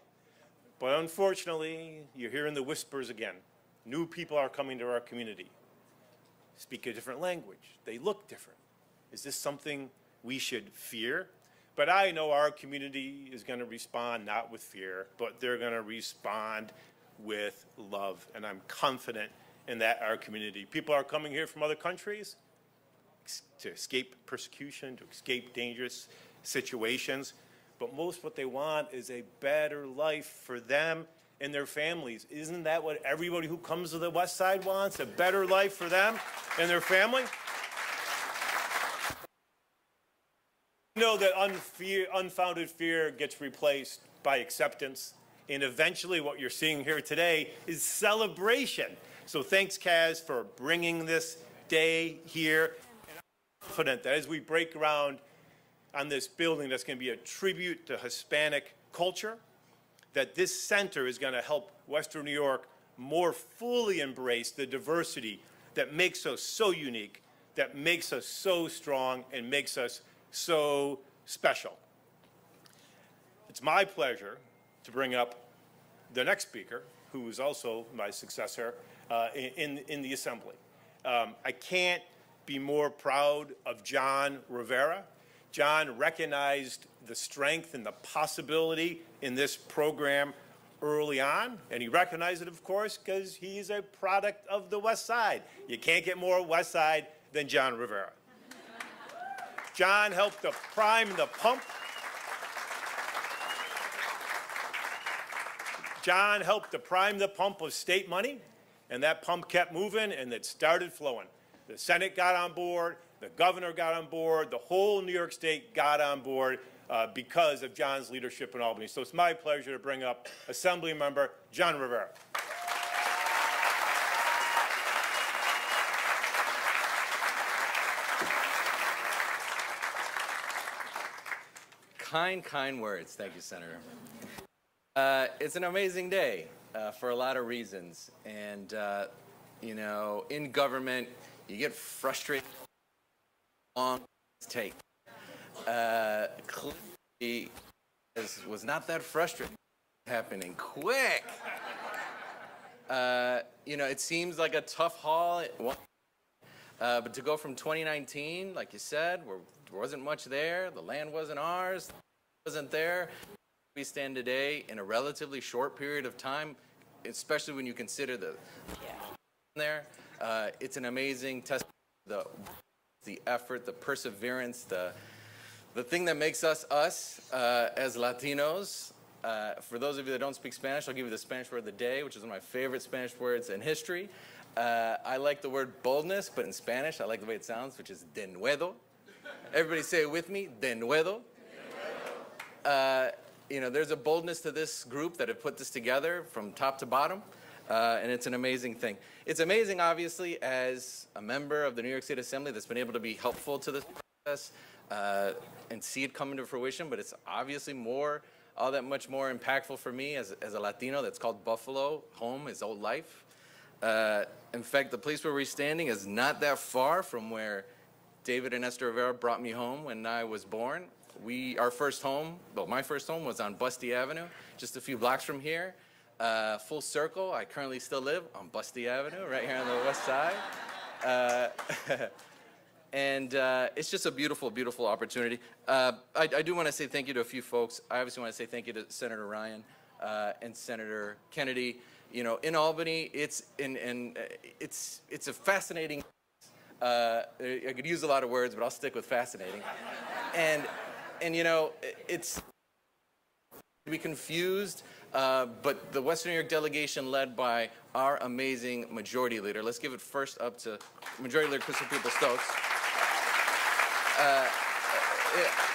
But unfortunately, you're hearing the whispers again. New people are coming to our community, speak a different language, they look different. Is this something we should fear? But I know our community is going to respond not with fear, but they're going to respond with love. And I'm confident in that, our community. People are coming here from other countries to escape persecution, to escape dangerous situations. But most what they want is a better life for them and their families. Isn't that what everybody who comes to the West Side wants? A better life for them and their family? Know that unfear, unfounded fear gets replaced by acceptance. And eventually, what you're seeing here today is celebration. So, thanks, Kaz, for bringing this day here. And I'm confident that as we break ground on this building that's going to be a tribute to Hispanic culture, that this center is going to help Western New York more fully embrace the diversity that makes us so unique, that makes us so strong, and makes us so special. It's my pleasure to bring up the next speaker, who is also my successor uh, in, in the Assembly. Um, I can't be more proud of John Rivera. John recognized the strength and the possibility in this program early on, and he recognized it, of course, because he's a product of the West Side. You can't get more West Side than John Rivera. John helped to prime the pump. John helped to prime the pump of state money, and that pump kept moving and it started flowing. The Senate got on board, the governor got on board, the whole New York State got on board uh, because of John's leadership in Albany. So it's my pleasure to bring up Assembly Member John Rivera. Kind, kind words. Thank you, Senator. Uh, it's an amazing day uh, for a lot of reasons. And uh, you know, in government, you get frustrated. Long take. Uh, clearly, this was not that frustrating. Happening quick. Uh, you know, it seems like a tough haul. Uh, but to go from 2019, like you said, there wasn't much there, the land wasn't ours, wasn't there. We stand today in a relatively short period of time, especially when you consider the there. Uh, it's an amazing test. The the effort, the perseverance, the the thing that makes us us uh, as Latinos. Uh, for those of you that don't speak Spanish, I'll give you the Spanish word of the day, which is one of my favorite Spanish words in history. Uh, I like the word boldness, but in Spanish, I like the way it sounds, which is de nuevo. Everybody say it with me, de nuevo. Uh, you know, there's a boldness to this group that have put this together from top to bottom, uh, and it's an amazing thing. It's amazing, obviously, as a member of the New York State Assembly that's been able to be helpful to this process uh, and see it come into fruition, but it's obviously more, all that much more impactful for me as, as a Latino that's called Buffalo, home, his old life. Uh, in fact, the place where we're standing is not that far from where David and Esther Rivera brought me home when I was born. We, our first home, well, my first home was on Busti Avenue, just a few blocks from here. Uh, full circle, I currently still live on Busti Avenue, right here on the west side. Uh, and uh, it's just a beautiful, beautiful opportunity. Uh, I, I, do want to say thank you to a few folks. I obviously want to say thank you to Senator Ryan uh, and Senator Kennedy. You know, in Albany, it's in, in uh, it's it's a fascinating. Uh, I could use a lot of words, but I'll stick with fascinating. and and you know, it's to be confused. Uh, but the Western New York delegation, led by our amazing majority leader, let's give it first up to Majority Leader Crystal Peoples Stokes. Uh,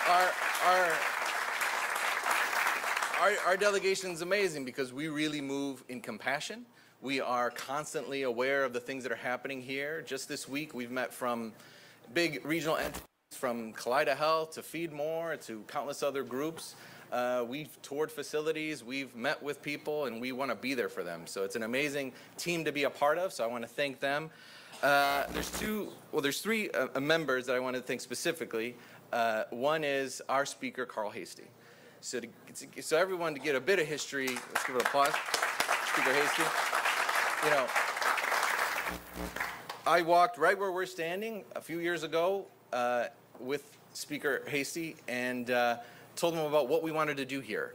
our, our, our, our delegation is amazing because we really move in compassion. We are constantly aware of the things that are happening here. Just this week, we've met from big regional entities from Kaleida Health to Feed More to countless other groups. Uh, we've toured facilities, we've met with people, and we want to be there for them. So it's an amazing team to be a part of. So I want to thank them. Uh, there's two, well, there's three uh, members that I want to thank specifically. Uh, one is our speaker, Carl Heastie. So, to, so everyone to get a bit of history, let's give it a applause. Speaker Heastie. You know, I walked right where we're standing a few years ago uh, with Speaker Heastie and uh, told him about what we wanted to do here.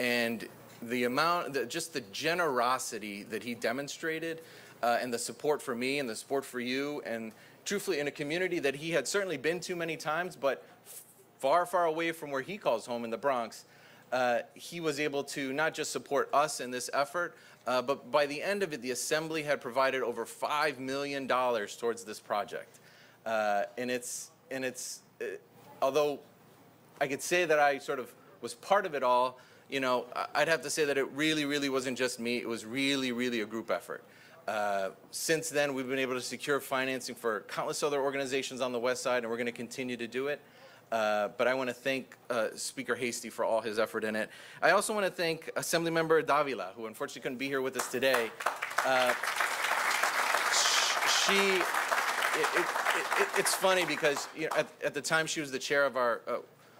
And the amount, the, just the generosity that he demonstrated uh, and the support for me and the support for you and truthfully in a community that he had certainly been to many times, but far, far away from where he calls home in the Bronx, uh, he was able to not just support us in this effort, uh, but by the end of it, the Assembly had provided over $5 million towards this project. Uh, and it's, and it's uh, although I could say that I sort of was part of it all, you know, I'd have to say that it really, really wasn't just me. It was really, really a group effort. Uh, since then, we've been able to secure financing for countless other organizations on the West Side, and we're going to continue to do it. Uh, but I want to thank uh, Speaker Heastie for all his effort in it. I also want to thank Assemblymember Davila, who unfortunately couldn't be here with us today. Uh, she, it, it, it, it's funny because you know, at, at, the time she was the chair of our uh,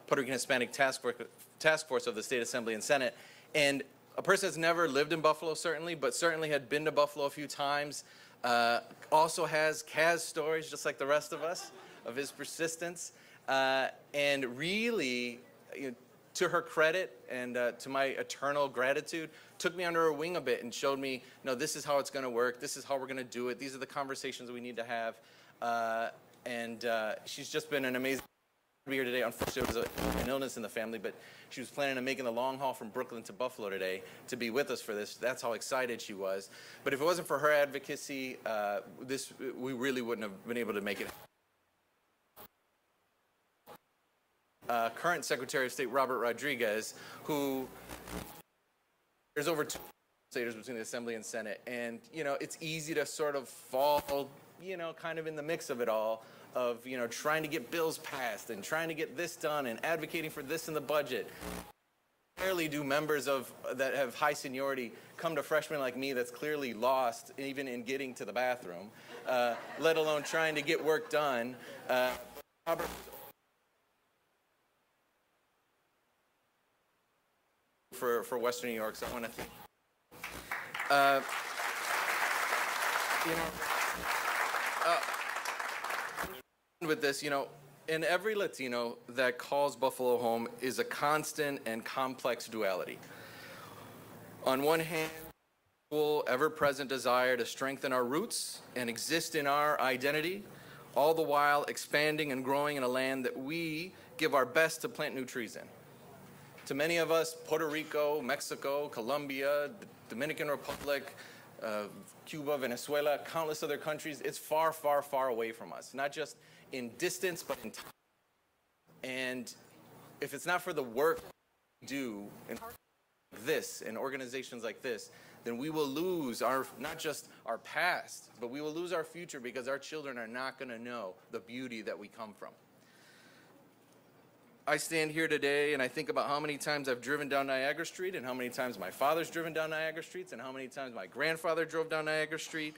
Puerto Rican Hispanic Task Force, Task Force of the State Assembly and Senate, and a person that's never lived in Buffalo, certainly, but certainly had been to Buffalo a few times, uh, also has Kaz stories, just like the rest of us, of his persistence. Uh, and really, you know, to her credit and uh, to my eternal gratitude, took me under her wing a bit and showed me, no, this is how it's going to work. This is how we're going to do it. These are the conversations we need to have. Uh, and uh, she's just been an amazing to be here today. Unfortunately, there was a, an illness in the family, but she was planning on making the long haul from Brooklyn to Buffalo today to be with us for this. That's how excited she was. But if it wasn't for her advocacy, uh, this we really wouldn't have been able to make it. Uh, current Secretary of State Robert Rodriguez, who there's over two legislators between the Assembly and Senate, and you know it's easy to sort of fall, you know, kind of in the mix of it all, of you know trying to get bills passed and trying to get this done and advocating for this in the budget. rarely do members of that have high seniority come to freshmen like me that's clearly lost even in getting to the bathroom, uh, let alone trying to get work done. Uh, Robert for, for Western New York, so I want to thank uh, you know, uh, with this, you know, in every Latino that calls Buffalo home is a constant and complex duality. On one hand, full, ever-present desire to strengthen our roots and exist in our identity, all the while expanding and growing in a land that we give our best to plant new trees in. To many of us, Puerto Rico, Mexico, Colombia, Dominican Republic, uh, Cuba, Venezuela, countless other countries, it's far, far, far away from us. Not just in distance, but in time. And if it's not for the work we do in this, and organizations like this, then we will lose our, not just our past, but we will lose our future because our children are not going to know the beauty that we come from. I stand here today and I think about how many times I've driven down Niagara Street and how many times my father's driven down Niagara Streets and how many times my grandfather drove down Niagara Street.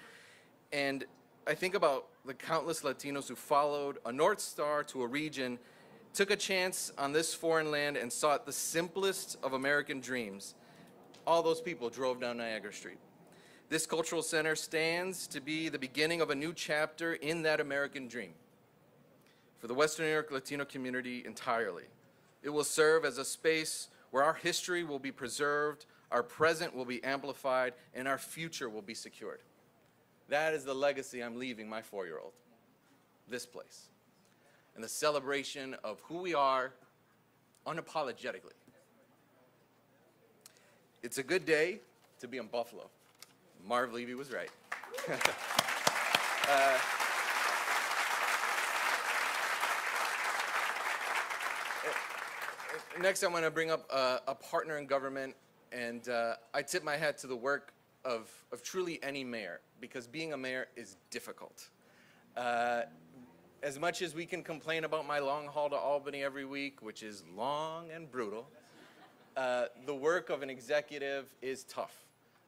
And I think about the countless Latinos who followed a North Star to a region, took a chance on this foreign land and sought the simplest of American dreams. All those people drove down Niagara Street. This cultural center stands to be the beginning of a new chapter in that American dream for the Western New York Latino community entirely. It will serve as a space where our history will be preserved, our present will be amplified, and our future will be secured. That is the legacy I'm leaving my four-year-old, this place, and the celebration of who we are unapologetically. It's a good day to be in Buffalo. Marv Levy was right. uh, next, I want to bring up a, a partner in government, and uh, I tip my hat to the work of, of truly any mayor, because being a mayor is difficult. Uh, as much as we can complain about my long haul to Albany every week, which is long and brutal, uh, the work of an executive is tough.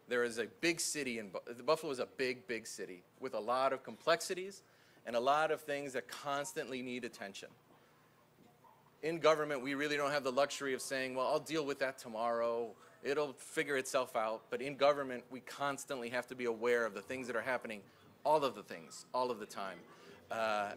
There is a big city in Buffalo is a big, big city with a lot of complexities and a lot of things that constantly need attention in government, we really don't have the luxury of saying, well, I'll deal with that tomorrow. It'll figure itself out. But in government, we constantly have to be aware of the things that are happening, all of the things, all of the time. Uh,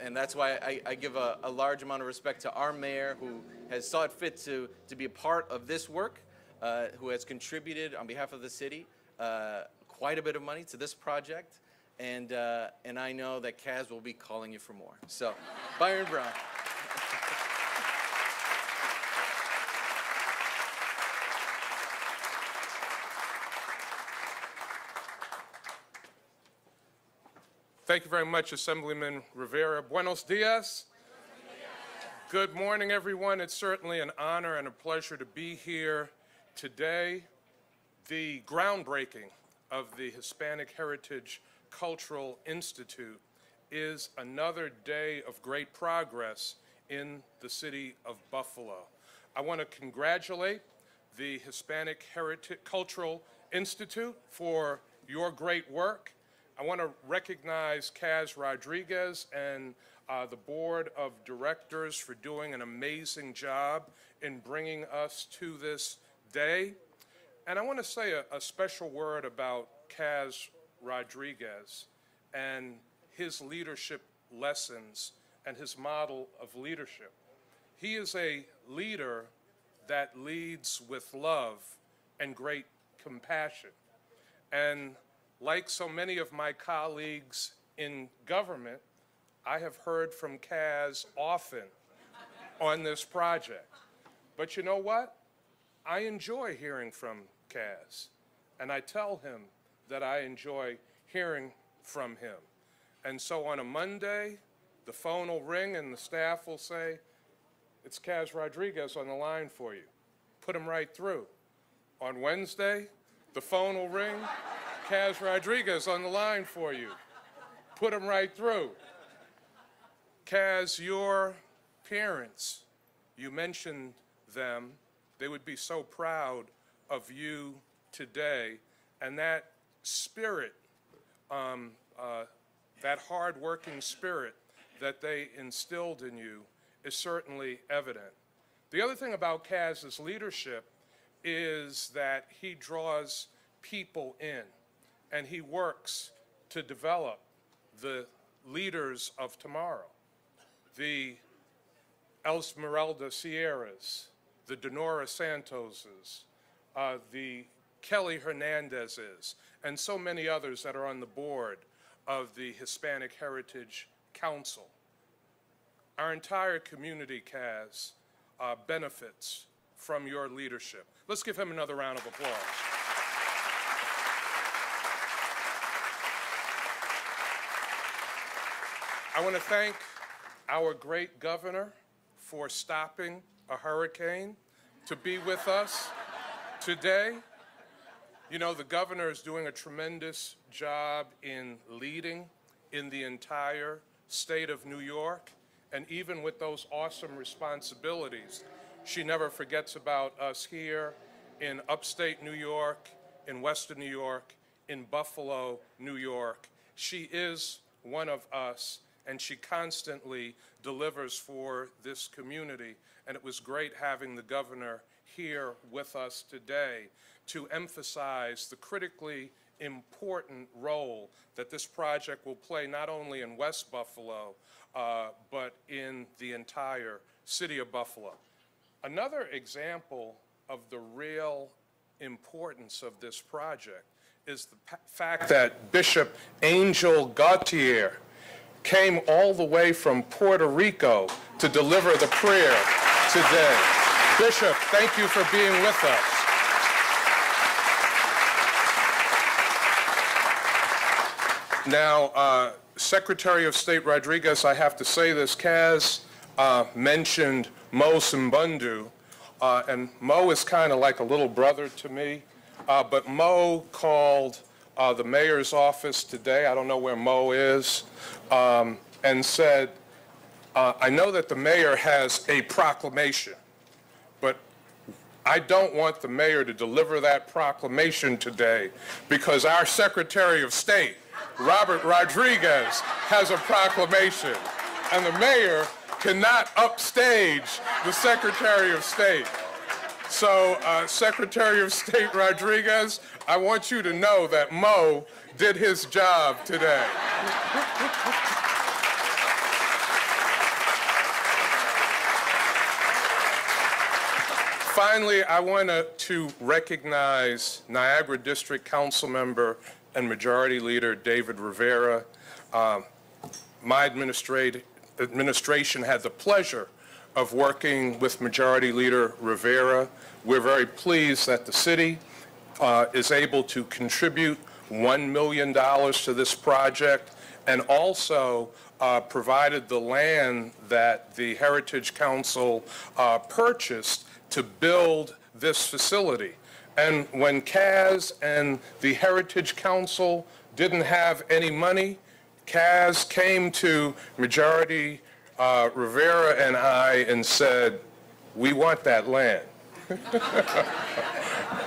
and that's why I, I give a, a, large amount of respect to our mayor who has sought fit to, to be a part of this work, uh, who has contributed on behalf of the city uh, quite a bit of money to this project. And, uh, and I know that Kaz will be calling you for more. So, Byron Brown. Thank you very much, Assemblyman Rivera. Buenos dias. Good morning, everyone. It's certainly an honor and a pleasure to be here today. The groundbreaking of the Hispanic Heritage Cultural Institute is another day of great progress in the city of Buffalo. I want to congratulate the Hispanic Heritage Cultural Institute for your great work I want to recognize Kaz Rodriguez and uh, the board of directors for doing an amazing job in bringing us to this day. And I want to say a, a special word about Kaz Rodriguez and his leadership lessons and his model of leadership. He is a leader that leads with love and great compassion. And like so many of my colleagues in government, I have heard from Kaz often on this project. But you know what? I enjoy hearing from Kaz, and I tell him that I enjoy hearing from him. And so on a Monday, the phone will ring and the staff will say, It's Kaz Rodriguez on the line for you. Put him right through. On Wednesday, the phone will ring Kaz Rodriguez on the line for you. Put him right through. Kaz, your parents, you mentioned them, They would be so proud of you today. And that spirit, um, uh, that hardworking spirit that they instilled in you is certainly evident. The other thing about Kaz's leadership is that he draws people in and he works to develop the leaders of tomorrow. The Esmeralda Sierras, the Denora Santoses, uh, the Kelly Hernandezes, and so many others that are on the board of the Hispanic Heritage Council. Our entire community, Kaz, uh, benefits from your leadership. Let's give him another round of applause. I want to thank our great governor for stopping a hurricane to be with us today. You know, the governor is doing a tremendous job in leading in the entire state of New York. And even with those awesome responsibilities, she never forgets about us here in upstate New York, in Western New York, in Buffalo, New York. She is one of us, and she constantly delivers for this community. And it was great having the governor here with us today to emphasize the critically important role that this project will play not only in West Buffalo, uh, but in the entire city of Buffalo. Another example of the real importance of this project is the fact that Bishop Angel Gautier came all the way from Puerto Rico to deliver the prayer today. Bishop, thank you for being with us. Now, uh, Secretary of State Rodriguez, I have to say this, Kaz uh, mentioned Mo Simbundu, uh, and Mo is kind of like a little brother to me, uh, but Mo called uh, the mayor's office today, I don't know where Mo is, um, and said, uh, I know that the mayor has a proclamation, but I don't want the mayor to deliver that proclamation today because our Secretary of State, Robert Rodriguez, has a proclamation, and the mayor cannot upstage the Secretary of State. So, uh, Secretary of State Rodriguez, I want you to know that Mo did his job today. Finally, I want to recognize Niagara District Council member and Majority Leader David Rivera. Um, my administrat- administration had the pleasure of working with Majority Leader Rivera. We're very pleased that the city uh, is able to contribute $1 million to this project and also uh, provided the land that the Heritage Council uh, purchased to build this facility. And when Kaz and the Heritage Council didn't have any money, Kaz came to Majority uh, Rivera and I and said, we want that land.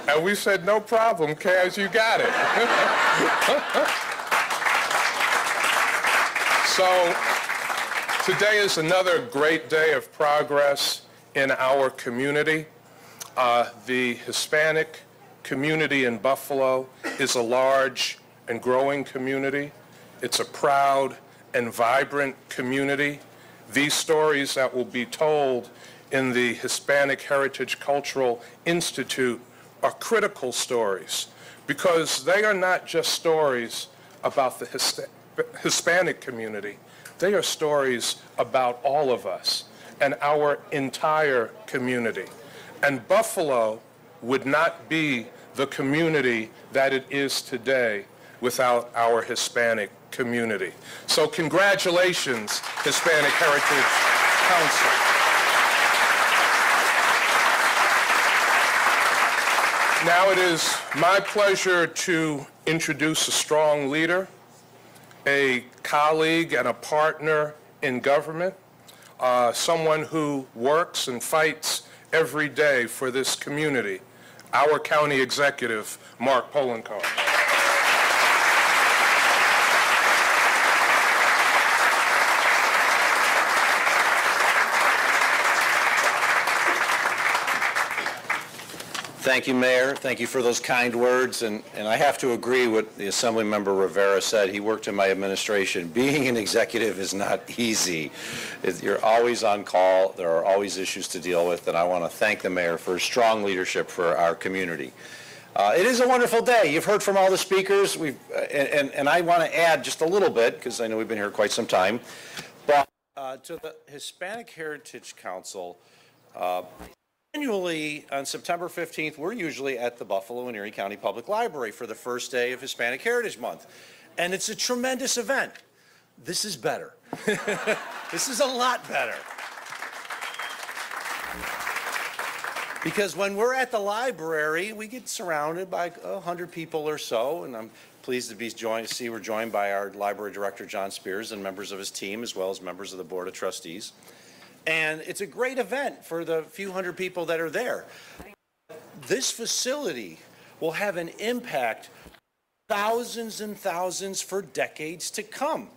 and we said, no problem, Kaz, you got it. so today is another great day of progress in our community. Uh, the Hispanic community in Buffalo is a large and growing community. It's a proud and vibrant community. These stories that will be told in the Hispanic Heritage Cultural Institute are critical stories because they are not just stories about the His- Hispanic community. They are stories about all of us and our entire community. And Buffalo would not be the community that it is today without our Hispanic community. So congratulations, Hispanic Heritage Council. Now it is my pleasure to introduce a strong leader, a colleague and a partner in government, uh, someone who works and fights every day for this community, our county executive, Mark Poloncarz. Thank you, Mayor. Thank you for those kind words. And, and I have to agree with the Assemblymember Rivera said. He worked in my administration. Being an executive is not easy. You're always on call. There are always issues to deal with. And I want to thank the mayor for his strong leadership for our community. Uh, it is a wonderful day. You've heard from all the speakers. We've, uh, and, and, I want to add just a little bit because I know we've been here quite some time. But uh, to the Hispanic Heritage Council, uh, Annually, on September 15th, we're usually at the Buffalo and Erie County Public Library for the first day of Hispanic Heritage Month. And it's a tremendous event. This is better. this is a lot better. Because when we're at the library, we get surrounded by a hundred people or so, and I'm pleased to be joined, see we're joined by our library director, John Spears, and members of his team, as well as members of the Board of Trustees. And it's a great event for the few hundred people that are there. This facility will have an impact thousands and thousands for decades to come.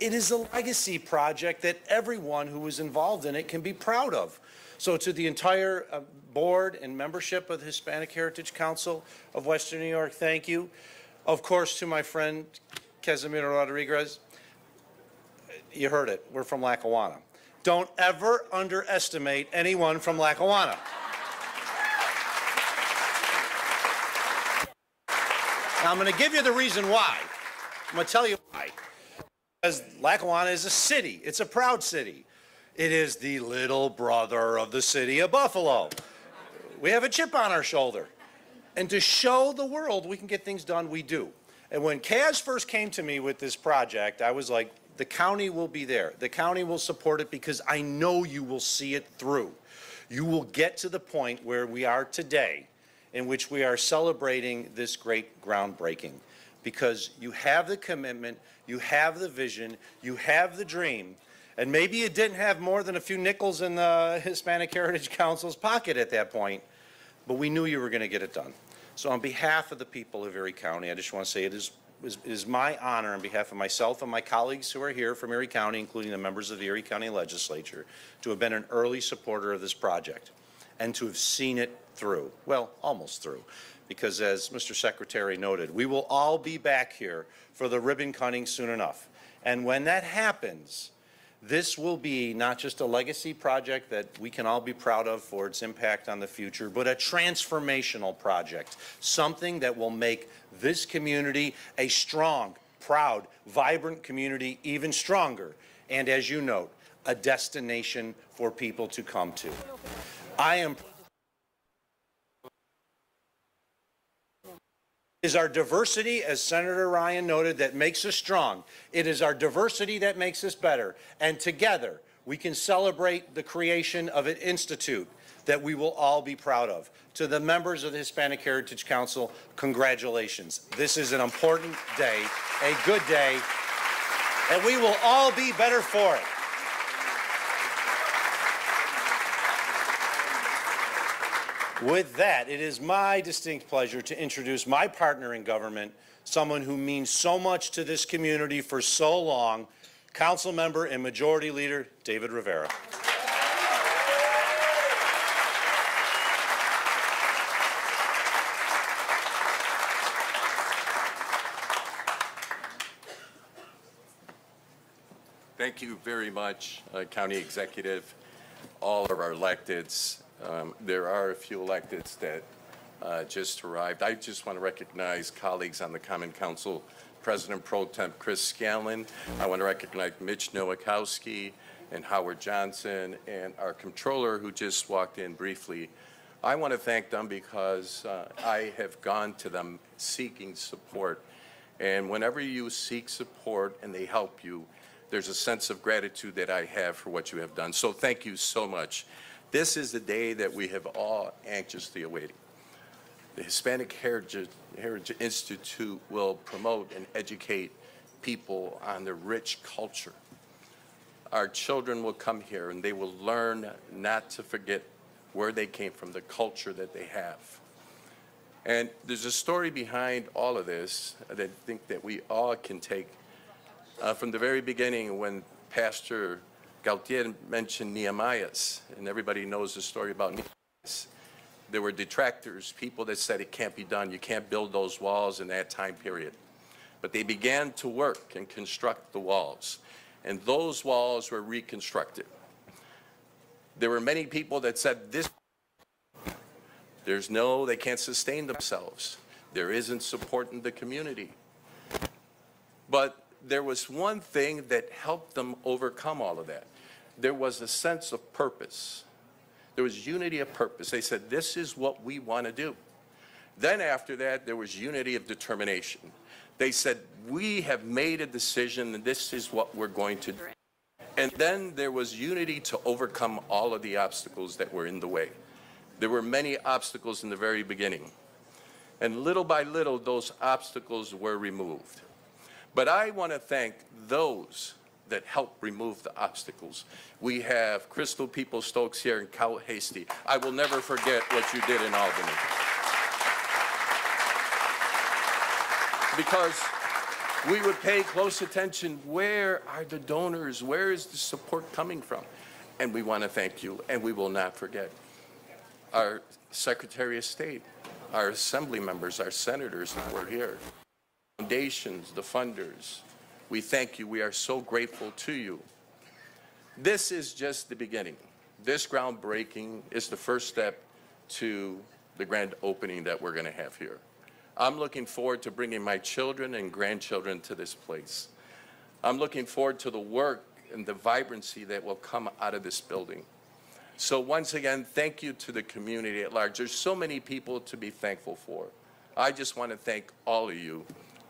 It is a legacy project that everyone who was involved in it can be proud of. So to the entire uh, board and membership of the Hispanic Heritage Council of Western New York, thank you. Of course, to my friend Casimiro Rodriguez, you heard it, we're from Lackawanna. Don't ever underestimate anyone from Lackawanna. Now, I'm going to give you the reason why. I'm going to tell you why. Because Lackawanna is a city. It's a proud city. It is the little brother of the city of Buffalo. We have a chip on our shoulder. And to show the world we can get things done, we do. And when Kaz first came to me with this project, I was like, the county will be there. The county will support it because I know you will see it through. You will get to the point where we are today, in which we are celebrating this great groundbreaking. Because you have the commitment, you have the vision, you have the dream, and maybe you didn't have more than a few nickels in the Hispanic Heritage Council's pocket at that point, but we knew you were going to get it done. So on behalf of the people of Erie County, I just want to say it is, is, is my honor on behalf of myself and my colleagues who are here from Erie County, including the members of the Erie County Legislature, to have been an early supporter of this project and to have seen it through, well, almost through. Because as Mr. Secretary noted, we will all be back here for the ribbon cutting soon enough. And when that happens, this will be not just a legacy project that we can all be proud of for its impact on the future, but a transformational project, something that will make this community a strong, proud, vibrant community even stronger, and as you note, a destination for people to come to. I am is our diversity, as Senator Ryan noted, that makes us strong. It is our diversity that makes us better. And together, we can celebrate the creation of an institute that we will all be proud of. To the members of the Hispanic Heritage Council, congratulations. This is an important day, a good day, and we will all be better for it. With that, it is my distinct pleasure to introduce my partner in government, someone who means so much to this community for so long, Council Member and Majority Leader David Rivera. Thank you very much, uh, County Executive, all of our electeds. Um, There are a few electeds that uh, just arrived. I just want to recognize colleagues on the Common Council, President Pro Temp Chris Scanlon. I want to recognize Mitch Nowakowski and Howard Johnson and our controller who just walked in briefly. I want to thank them because uh, I have gone to them seeking support. And whenever you seek support and they help you, there's a sense of gratitude that I have for what you have done. So thank you so much. This is the day that we have all anxiously awaited. The Hispanic Heritage, Heritage Institute will promote and educate people on the rich culture. Our children will come here and they will learn not to forget where they came from, the culture that they have. And there's a story behind all of this that I think that we all can take uh, from the very beginning when Pastor Gautier mentioned Nehemiah's, and everybody knows the story about Nehemiah's. There were detractors, people that said it can't be done, you can't build those walls in that time period. But they began to work and construct the walls, and those walls were reconstructed. There were many people that said this there's no, they can't sustain themselves. There isn't support in the community. But there was one thing that helped them overcome all of that. There was a sense of purpose. There was unity of purpose. They said, this is what we want to do. Then after that, there was unity of determination. They said, we have made a decision and this is what we're going to do. And then there was unity to overcome all of the obstacles that were in the way. There were many obstacles in the very beginning. And little by little, those obstacles were removed. But I want to thank those that helped remove the obstacles. We have Crystal Peoples Stokes here and Carl Heastie. I will never forget what you did in Albany. Because we would pay close attention, where are the donors? Where is the support coming from? And we want to thank you, and we will not forget our Secretary of State, our assembly members, our senators that were here, foundations, the funders. We thank you. We are so grateful to you. This is just the beginning. This groundbreaking is the first step to the grand opening that we're going to have here. I'm looking forward to bringing my children and grandchildren to this place. I'm looking forward to the work and the vibrancy that will come out of this building. So once again, thank you to the community at large. There's so many people to be thankful for. I just want to thank all of you,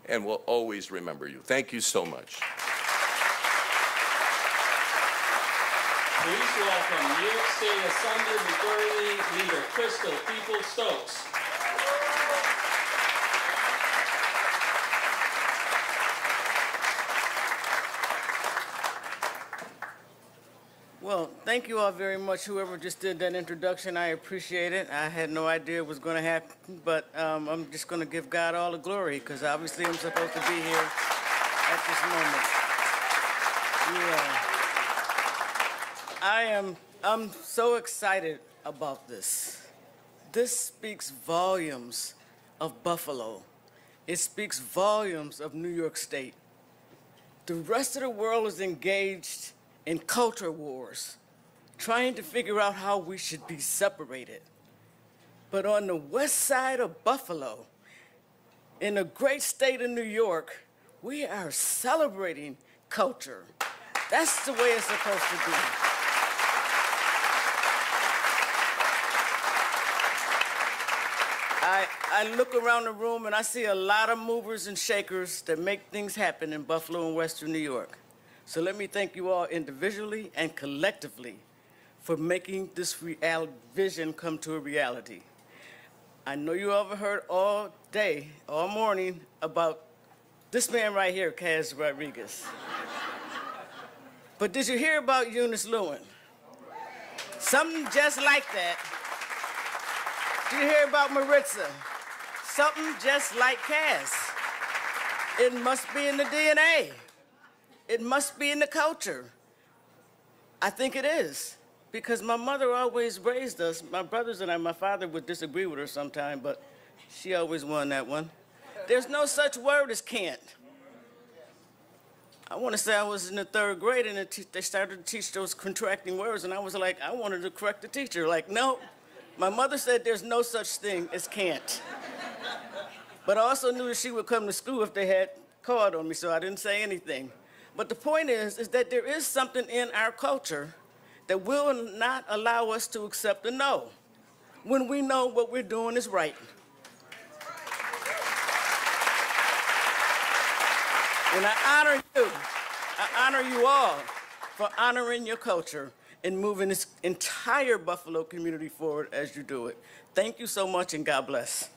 and we'll always remember you. Thank you so much. Please welcome New York State Assembly Majority Leader Crystal Peoples Stokes. Well, thank you all very much, whoever just did that introduction. I appreciate it. I had no idea it was going to happen, but um, I'm just going to give God all the glory because obviously I'm supposed to be here at this moment. Yeah. I am I'm so excited about this. This speaks volumes of Buffalo. It speaks volumes of New York State. The rest of the world is engaged in culture wars, trying to figure out how we should be separated. But on the west side of Buffalo, in the great state of New York, we are celebrating culture. That's the way it's supposed to be. I, I look around the room and I see a lot of movers and shakers that make things happen in Buffalo and Western New York. So let me thank you all individually and collectively for making this real vision come to a reality. I know you all have heard all day, all morning about this man right here, Kaz Rodriguez. but did you hear about Eunice Lewin? Something just like that. Did you hear about Maritza? Something just like Kaz. It must be in the DNA. It must be in the culture. I think it is. Because my mother always raised us. My brothers and I, my father would disagree with her sometime, but she always won that one. There's no such word as can't. I want to say I was in the third grade and they started to teach those contracting words, and I was like, I wanted to correct the teacher. Like, no. My mother said there's no such thing as can't. But I also knew that she would come to school if they had called on me, so I didn't say anything. But the point is, is that there is something in our culture that will not allow us to accept a no when we know what we're doing is right. And I honor you, I honor you all for honoring your culture and moving this entire Buffalo community forward as you do it. Thank you so much and God bless.